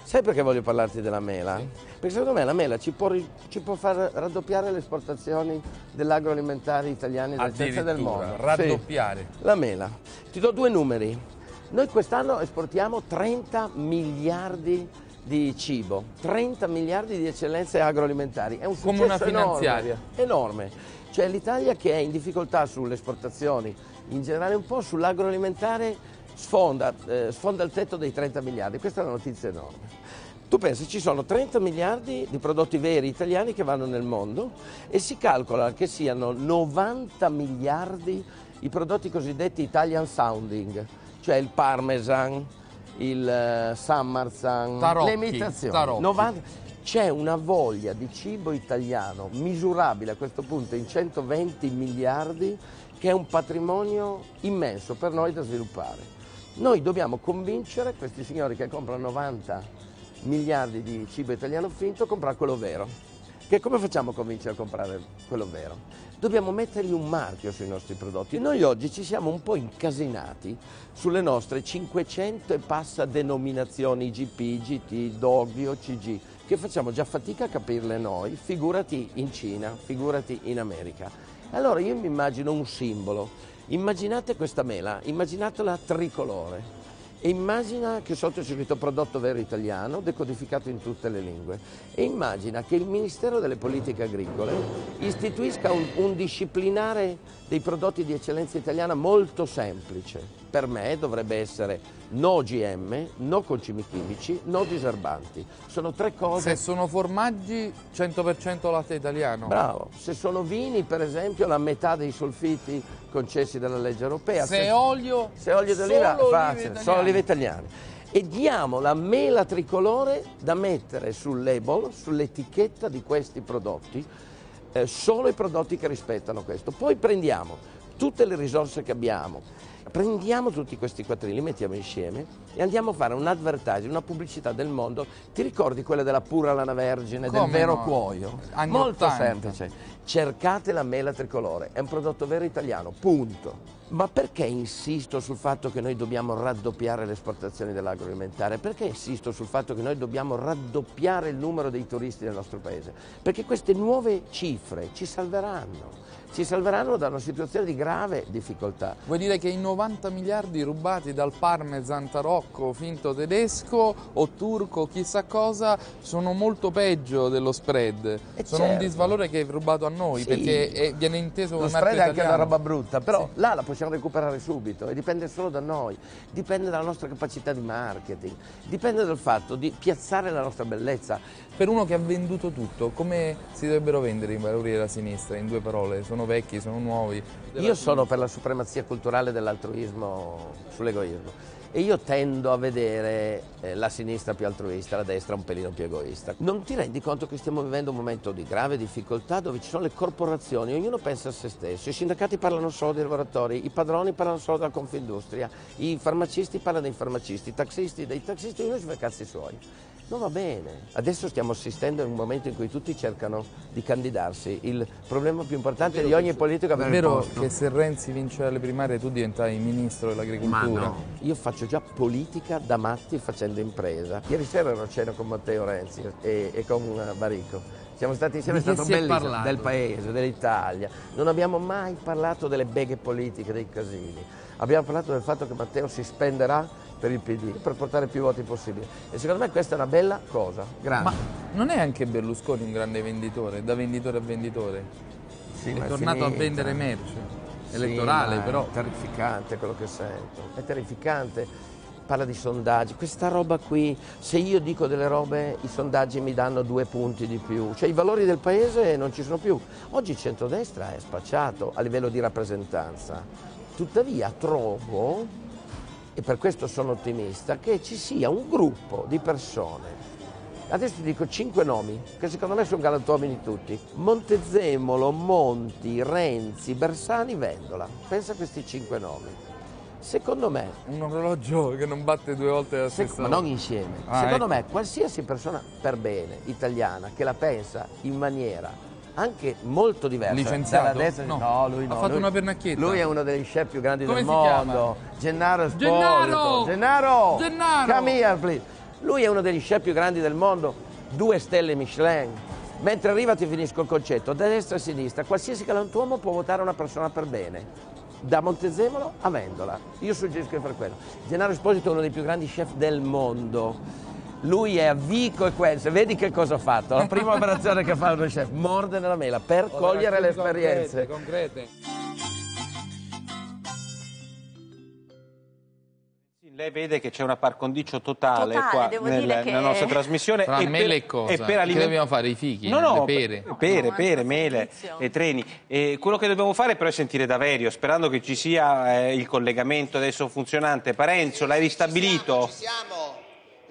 Sai perché voglio parlarti della mela? Perché secondo me la mela ci può, ci può far raddoppiare le esportazioni dell'agroalimentare del centro del mondo. raddoppiare. Sì. La mela. Ti do due numeri. Noi quest'anno esportiamo 30 miliardi di cibo, 30 miliardi di eccellenze agroalimentari. È un Come successo una enorme, finanziaria. Enorme. Cioè l'Italia che è in difficoltà sulle esportazioni, in generale un po' sull'agroalimentare, sfonda, eh, sfonda il tetto dei 30 miliardi. Questa è una notizia enorme. Tu pensi, ci sono 30 miliardi di prodotti veri italiani che vanno nel mondo e si calcola che siano 90 miliardi i prodotti cosiddetti Italian sounding, cioè il parmesan, il eh, sammarzan, Tarocchi, le imitazioni. tarocchi. 90 c'è una voglia di cibo italiano misurabile a questo punto in 120 miliardi che è un patrimonio immenso per noi da sviluppare. Noi dobbiamo convincere questi signori che comprano 90 miliardi di cibo italiano finto comprare quello vero. Che come facciamo a convincere a comprare quello vero? Dobbiamo mettergli un marchio sui nostri prodotti. Noi oggi ci siamo un po' incasinati sulle nostre 500 e passa denominazioni IGP, GT, DOGI o CG, che facciamo già fatica a capirle noi, figurati in Cina, figurati in America. Allora io mi immagino un simbolo, immaginate questa mela, immaginatela tricolore. E immagina che sotto c'è scritto prodotto vero italiano, decodificato in tutte le lingue. E immagina che il Ministero delle Politiche Agricole istituisca un, un disciplinare dei prodotti di eccellenza italiana molto semplice. Per me dovrebbe essere no GM, no concimi chimici, no diserbanti. Sono tre cose. Se sono formaggi, 100% latte italiano. Bravo. Se sono vini, per esempio, la metà dei solfiti concessi dalla legge europea. Se olio, se olio d'oliva, facile, solo olive italiane. E diamo la mela tricolore da mettere sul label, sull'etichetta di questi prodotti, eh, solo i prodotti che rispettano questo. Poi prendiamo tutte le risorse che abbiamo Prendiamo tutti questi quattrini, li mettiamo insieme e andiamo a fare un advertising, una pubblicità del mondo. Ti ricordi quella della pura lana vergine, del Come vero no? cuoio? Anni Molto 80. semplice. Cercate la mela tricolore, è un prodotto vero italiano, punto. Ma perché insisto sul fatto che noi dobbiamo raddoppiare le esportazioni dell'agroalimentare? Perché insisto sul fatto che noi dobbiamo raddoppiare il numero dei turisti nel nostro paese? Perché queste nuove cifre ci salveranno, ci salveranno da una situazione di grave difficoltà. Vuoi dire che i 90 miliardi rubati dal parmesan tarocco finto tedesco o turco chissà cosa sono molto peggio dello spread? sono un certo. disvalore che è rubato a noi Sì. perché è- viene inteso come spread è anche una roba brutta, però là la possiamo recuperare subito e dipende solo da noi, dipende dalla nostra capacità di marketing, dipende dal fatto di piazzare la nostra bellezza. Per uno che ha venduto tutto, come si dovrebbero vendere i valori della sinistra? In due parole, sono vecchi, sono nuovi? Io sono per la supremazia culturale dell'altruismo sull'egoismo e io tendo a vedere eh, la sinistra più altruista, la destra un pelino più egoista. Non ti rendi conto che stiamo vivendo un momento di grave difficoltà dove ci sono le corporazioni, ognuno pensa a se stesso, i sindacati parlano solo dei lavoratori, i padroni parlano solo della Confindustria, i farmacisti parlano dei farmacisti, i taxisti dei taxisti, ognuno si fa i cazzi suoi. Non va bene. Adesso stiamo assistendo a un momento in cui tutti cercano di candidarsi. Il problema più importante di ogni politico è È avere il vero posto. che se Renzi vince alle primarie tu diventai ministro dell'agricoltura? no, io faccio già politica da matti facendo impresa. Ieri sera ero a cena con Matteo Renzi e, e con eh, Barico. Siamo stati insieme, è stato si è bellissimo, del paese, dell'Italia. Non abbiamo mai parlato delle beghe politiche, dei casini. Abbiamo parlato del fatto che Matteo si spenderà per il PD, per portare più voti possibili. E secondo me questa è una bella cosa, grande. Ma non è anche Berlusconi un grande venditore, da venditore a venditore? Sì, è è tornato a finita. vendere merce, Sì, elettorale ma però. È terrificante quello che sento, è terrificante. Parla di sondaggi, questa roba qui, se io dico delle robe, i sondaggi mi danno due punti di più, cioè i valori del paese non ci sono più. Oggi il centrodestra è spacciato a livello di rappresentanza, tuttavia trovo, e per questo sono ottimista, che ci sia un gruppo di persone Adesso ti dico cinque nomi, che secondo me sono galantuomini tutti. Montezemolo, Monti, Renzi, Bersani, Vendola. Pensa a questi cinque nomi. Secondo me, Un orologio che non batte due volte la stessa ma non insieme, Ah, secondo ecco. me qualsiasi persona per bene italiana che la pensa in maniera anche molto diversa Licenziato? destra, No. lui no, Ha fatto lui- una pernacchietta. Lui è uno degli chef più grandi Come del mondo. chiama? Gennaro Esposito. Gennaro! Gennaro! Gennaro! Come here, please. Lui è uno degli chef più grandi del mondo, due stelle Michelin. Mentre arriva ti finisco il concetto, da destra a sinistra, qualsiasi galantuomo può votare una persona per bene. Da Montezemolo a Vendola. Io suggerisco di fare quello. Gennaro Esposito è uno dei più grandi chef del mondo. Lui è a Vico e Quenze, vedi che cosa ha fatto? La prima operazione che fa uno chef, morde nella mela per cogliere le esperienze. Concrete, Lei vede che c'è una par condicio totale, Totale, qua devo nel- dire che- nella nostra trasmissione. Tra e mele e cosa? e per Che aliment- dobbiamo fare? I fichi? No, no, Le pere? pere, No, pere, mele e treni. E quello che dobbiamo fare però è sentire Daverio, sperando che ci sia eh, il collegamento adesso funzionante. Parenzo, l'hai ristabilito? Ci siamo. Le-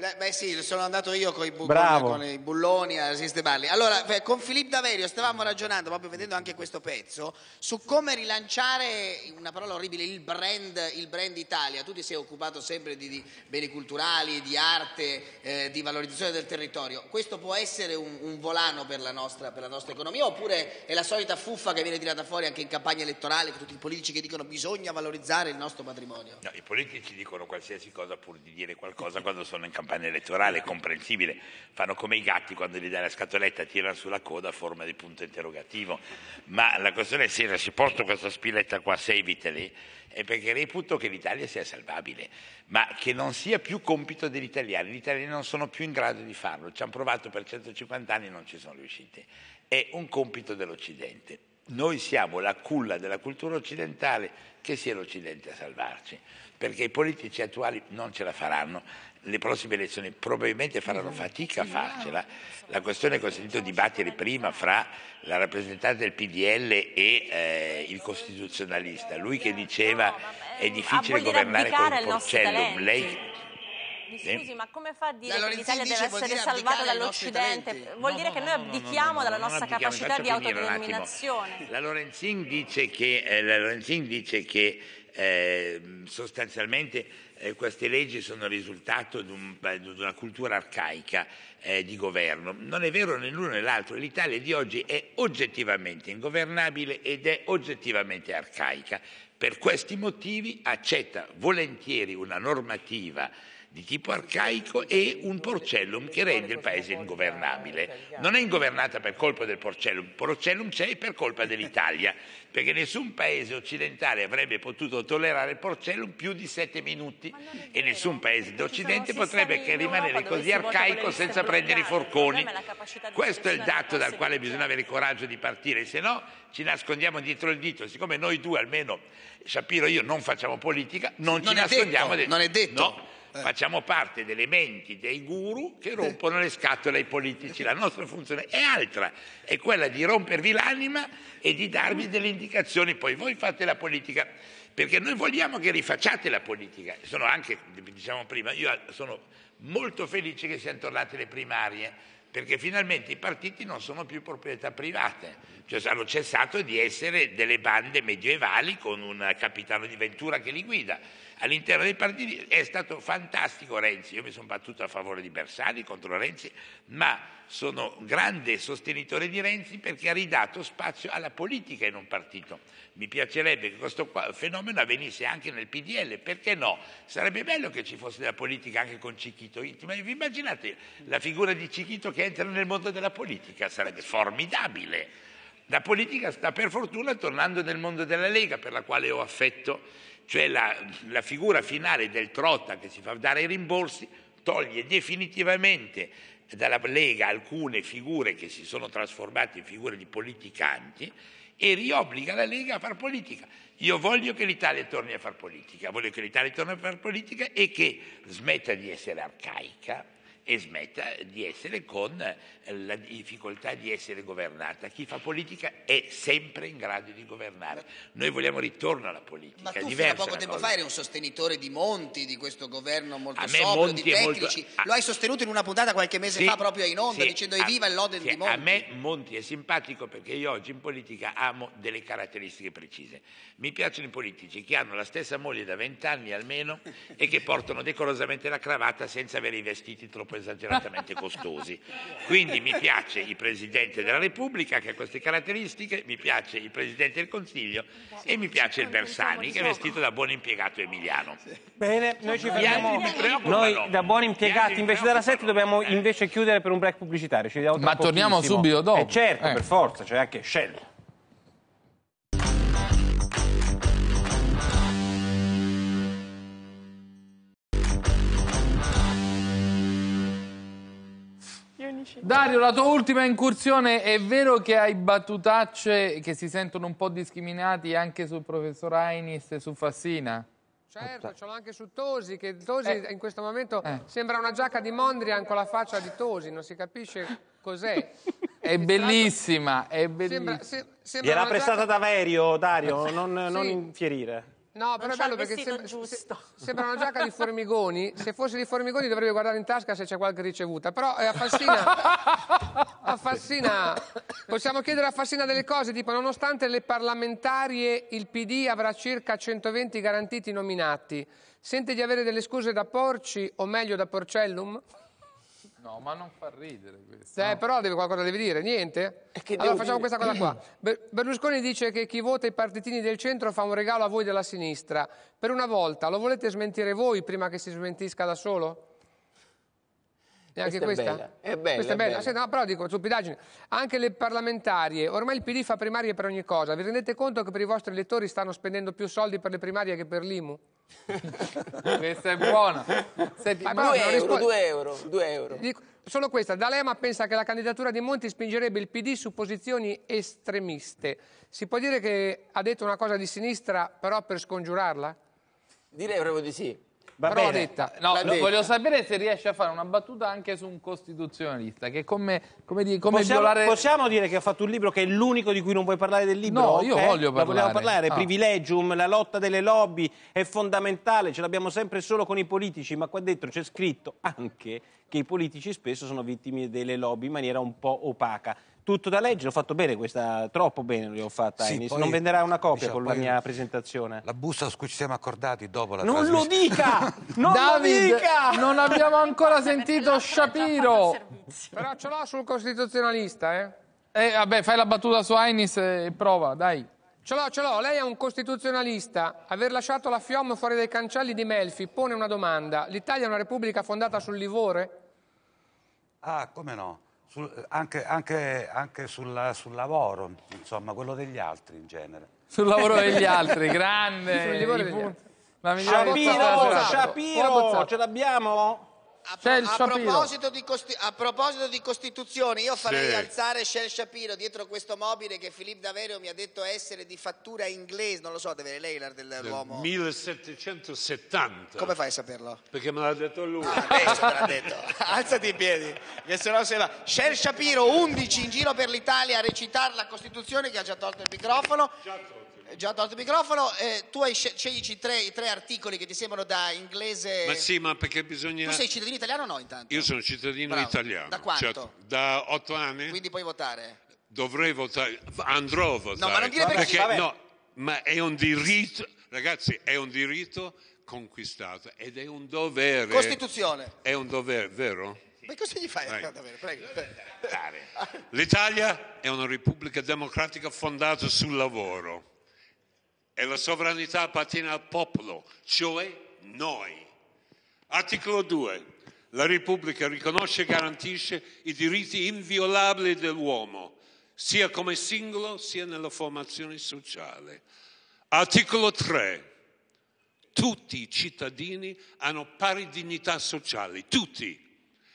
Beh sì, sono andato io con i, bu- con i bulloni a sistemarli. Allora, con Filippo Daverio stavamo ragionando, proprio vedendo anche questo pezzo, su come rilanciare, una parola orribile, il brand, il brand Italia. Tu ti sei occupato sempre di, di beni culturali, di arte, eh, di valorizzazione del territorio. Questo può essere un, un volano per la, nostra, per la nostra economia oppure è la solita fuffa che viene tirata fuori anche in campagna elettorale, con tutti i politici che dicono bisogna valorizzare il nostro patrimonio? No, I politici dicono qualsiasi cosa pur di dire qualcosa quando sono in campagna elettorale, è comprensibile. Fanno come i gatti quando gli dai la scatoletta, tirano sulla coda a forma di punto interrogativo. Ma la questione è se porto questa spilletta qua, saviteli, è perché reputo che l'Italia sia salvabile, ma che non sia più compito degli italiani. Gli italiani non sono più in grado di farlo, ci hanno provato per 150 anni e non ci sono riusciti. È un compito dell'Occidente. Noi siamo la culla della cultura occidentale, che sia l'Occidente a salvarci, perché i politici attuali non ce la faranno. Le prossime elezioni probabilmente faranno fatica a farcela. La questione che ho sentito dibattere prima fra la rappresentante del PDL e eh, il costituzionalista, lui che diceva è difficile dire governare con il nostri Porcellum, talenti. Lei Mi Sì. scusi, ma come fa a dire che l'Italia deve essere salvata dall'Occidente? Vuol dire che noi abdichiamo dalla nostra capacità di autodeterminazione. La Lorenzin dice che, eh, la Lorenzin dice che eh, sostanzialmente eh, queste leggi sono il risultato di, un- di una cultura arcaica eh, di governo. Non è vero né l'uno né l'altro, l'Italia di oggi è oggettivamente ingovernabile ed è oggettivamente arcaica. Per questi motivi accetta volentieri una normativa di tipo arcaico e un porcellum che rende il paese ingovernabile. Non è ingovernata per colpa del porcellum, il porcellum c'è per colpa dell'Italia, perché nessun paese occidentale avrebbe potuto tollerare il porcellum più di sette minuti e nessun paese d'Occidente potrebbe che rimanere così arcaico senza prendere i forconi. Questo è il dato dal quale bisogna avere coraggio di partire, se no ci nascondiamo dietro il dito. Siccome noi due, almeno Shapiro e io, non facciamo politica, non, ci Non è nascondiamo detto, de- non è detto. No, Facciamo parte delle menti dei guru che rompono le scatole ai politici. La nostra funzione è altra, è quella di rompervi l'anima e di darvi delle indicazioni. Poi voi fate la politica, perché noi vogliamo che rifacciate la politica. Sono anche, diciamo prima, io sono molto felice che siano tornate le primarie, perché finalmente i partiti non sono più proprietà private, cioè hanno cessato di essere delle bande medievali con un capitano di Ventura che li guida. All'interno dei partiti è stato fantastico Renzi, io mi sono battuto a favore di Bersani contro Renzi, ma sono grande sostenitore di Renzi perché ha ridato spazio alla politica in un partito. Mi piacerebbe che questo fenomeno avvenisse anche nel PDL, perché no? Sarebbe bello che ci fosse della politica anche con Cichito intimo. Vi immaginate la figura di Cichito che entra nel mondo della politica? Sarebbe formidabile. La politica sta per fortuna tornando nel mondo della Lega, per la quale ho affetto, cioè la, la figura finale del Trotta che si fa dare i rimborsi toglie definitivamente dalla Lega alcune figure che si sono trasformate in figure di politicanti e riobbliga la Lega a far politica. Io voglio che l'Italia torni a far politica, voglio che l'Italia torni a far politica e che smetta di essere arcaica e smetta di essere con la difficoltà di essere governata. Chi fa politica è sempre in grado di governare. Noi vogliamo ritorno alla politica. Ma tu fino a poco tempo cosa. fa eri un sostenitore di Monti, di questo governo molto sobrio, di molto- tecnici. ah. Lo hai sostenuto in una puntata qualche mese Sì, fa proprio in onda sì, dicendo a- evviva il lode sì, di Monti. A me Monti è simpatico perché io oggi in politica amo delle caratteristiche precise. Mi piacciono i politici che hanno la stessa moglie da vent'anni almeno e che portano (laughs) decorosamente la cravatta senza avere i vestiti troppo esageratamente costosi. Quindi mi piace il Presidente della Repubblica che ha queste caratteristiche, mi piace il Presidente del Consiglio e mi piace il Bersani che è vestito da buon impiegato emiliano. Bene, noi ci fermiamo. Noi da buoni impiegati invece della 7 dobbiamo invece chiudere per un break pubblicitario. Ci vediamo tra Ma torniamo subito dopo. Eh certo, Eh. per forza, c'è anche Shell. Dario, la tua ultima incursione, è vero che hai battutacce che si sentono un po' discriminati anche sul professor Ainis e su Fassina? Certo, ce l'ho anche su Tosi, che Tosi Eh. in questo momento sembra una giacca di Mondrian con la faccia di Tosi, non si capisce cos'è. (laughs) È bellissima, è bellissima. Sembra, se- sembra Gliel'ha prestata giacca- da Verio, Dario, (laughs) non, non Sì. infierire. No, però è bello perché sembra, giusto. (laughs) se- sembra una giacca di formigoni. Se fosse di formigoni dovrebbe guardare in tasca se c'è qualche ricevuta. Però eh, a Fassina, a (laughs) Fassina, possiamo chiedere a Fassina delle cose, tipo nonostante le parlamentarie il PD avrà circa 120 garantiti nominati, sente di avere delle scuse da porci o meglio da porcellum? No, ma non fa ridere questo. Eh, però deve, qualcosa devi dire, niente? che allora facciamo dire? questa cosa qua. (clears throat) Ber- Berlusconi dice che chi vota i partitini del centro fa un regalo a voi della sinistra. Per una volta lo volete smentire voi prima che si smentisca da solo? E anche Questa è questa? bella, è bella, Questa è è bella. bella. Sì, no, però dico, stupidaggine. Anche le parlamentarie, ormai il PD fa primarie per ogni cosa. Vi rendete conto che per i vostri elettori stanno spendendo più soldi per le primarie che per l'IMU? (laughs) Questa è buona. Senti, Ma ma- però Due non euro, rispo- due euro, due euro. Dico- solo questa, D'Alema pensa che la candidatura di Monti spingerebbe il PD su posizioni estremiste. Si può dire che ha detto una cosa di sinistra però per scongiurarla? Direi proprio di sì. Però l'ha detta. No, lo- detta. voglio sapere se riesce a fare una battuta anche su un costituzionalista, che come, come, dire, come possiamo, violare... possiamo dire che ha fatto un libro che è l'unico di cui non vuoi parlare del libro? No, io Eh? voglio La volevo parlare. parlare, Ah. privilegium, la lotta delle lobby è fondamentale, ce l'abbiamo sempre solo con i politici, ma qua dentro c'è scritto anche che i politici spesso sono vittime delle lobby in maniera un po' opaca. Tutto da leggere, ho fatto bene questa, troppo bene l'ho fatta Sì, Ainis. poi- non venderà una copia diciamo, con la mia presentazione. La busta su cui ci siamo accordati dopo la Non lo dica! (laughs) Non David, lo dica! non abbiamo ancora sentito Shapiro. Però ce l'ho sul costituzionalista, eh? Eh, vabbè, fai la battuta su Ainis e prova, dai. Ce l'ho, ce l'ho. Lei è un costituzionalista. Aver lasciato la FIOM fuori dai cancelli di Melfi pone una domanda. L'Italia è una repubblica fondata sul livore? Ah, come no? Sul- anche anche- anche sulla- sul lavoro, insomma, quello degli altri in genere. Sul lavoro degli (laughs) altri, grande. Sul livore I degli altri. Shapiro, Buona ce l'abbiamo? A Shapiro. proposito, di costi- a proposito di Costituzione, io farei Sì. alzare Shel Shapiro dietro questo mobile che Filippo Daverio mi ha detto essere di fattura inglese, non lo so, deve avere lei la- del- Del dell'uomo. 1770. Come fai a saperlo? Perché me l'ha detto lui. Ce l'ha detto. (laughs) Alzati in piedi, che se no se va. Shel Shapiro, 11 in giro per l'Italia a recitare la Costituzione che ha già tolto il microfono. Già tolto il microfono, eh, tu hai sce- sceglici tre, i tre articoli che ti sembrano da inglese. Ma sì, ma perché bisogna... Tu sei cittadino italiano o no intanto? Io sono cittadino Bravo. italiano. Da quanto? Certo, da otto anni Quindi puoi votare. dovrei votare, andrò a votare. ma non dire perché. Vabbè. no, ma è un diritto, ragazzi, è un diritto conquistato ed è un dovere. Costituzione. È un dovere, vero? Ma cosa gli fai? Prego. L'Italia è una repubblica democratica fondata sul lavoro e la sovranità appartiene al popolo, cioè noi. Articolo 2. La Repubblica riconosce e garantisce i diritti inviolabili dell'uomo, sia come singolo sia nella formazione sociale. Articolo 3. Tutti i cittadini hanno pari dignità sociali, tutti,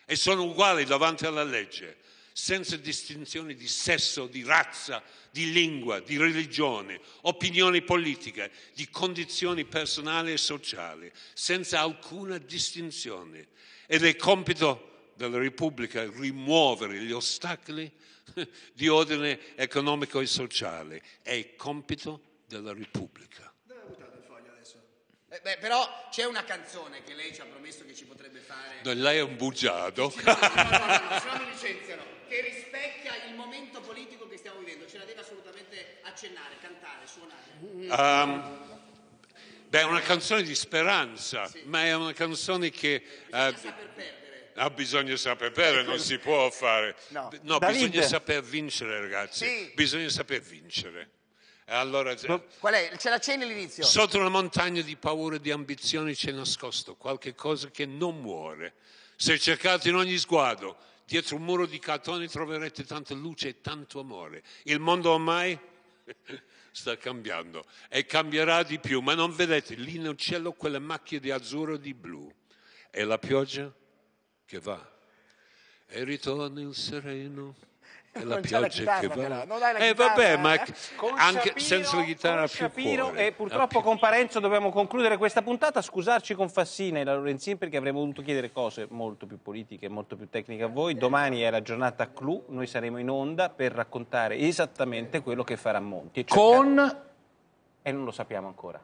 e sono uguali davanti alla legge, senza distinzioni di sesso, di razza, di lingua, di religione, opinioni politiche, di condizioni personali e sociali, senza alcuna distinzione. Ed è compito della Repubblica rimuovere gli ostacoli (laughs) di ordine economico e sociale. È compito della Repubblica. Eh, beh, però c'è una canzone che lei ci ha promesso che ci potrebbe fare. No, lei è un bugiardo. No, no, no, no, se no mi licenziano. Che rispecchia il momento politico che stiamo vivendo. Ce la deve assolutamente accennare, cantare, suonare. Um, beh, è una canzone di speranza, ma è una canzone che eh, ha bisogno di saper perdere, non si può fare. No. No, bisogna saper vincere, ragazzi. Sì. Bisogna saper vincere. Allora, Qual è? Ce la accenni all'inizio. sotto una montagna di paura e di ambizioni c'è nascosto qualche cosa che non muore. Se cercate in ogni sguardo, dietro un muro di cartone troverete tanta luce e tanto amore. Il mondo ormai (laughs) sta cambiando e cambierà di più, ma non vedete lì nel cielo quelle macchie di azzurro e di blu. E la pioggia che va. E ritorna il sereno. E (laughs) la Non pioggia chitarra, che va. non hai la eh chitarra, vabbè, ma eh? Anche Shapiro- senza la chitarra più Shapiro cuore. e purtroppo con Parenzo dobbiamo concludere questa puntata, scusarci con Fassina e la Lorenzin perché avremmo voluto chiedere cose molto più politiche, molto più tecniche a voi. Domani è la giornata clou, noi saremo in onda per raccontare esattamente quello che farà Monti. cercare- Con... E non lo sappiamo ancora.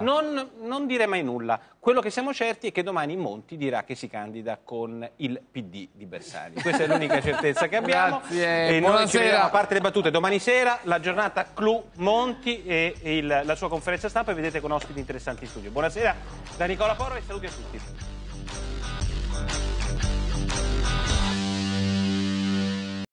Non, non dire mai nulla. Quello che siamo certi è che domani Monti dirà che si candida con il PD di Bersani. Questa è l'unica certezza che abbiamo. Grazie, E noi ci buonasera. vediamo, a parte le battute, domani sera la giornata clou Monti e il- la sua conferenza stampa e vedete con ospiti interessanti in studio. Buonasera da Nicola Porro e saluti a tutti.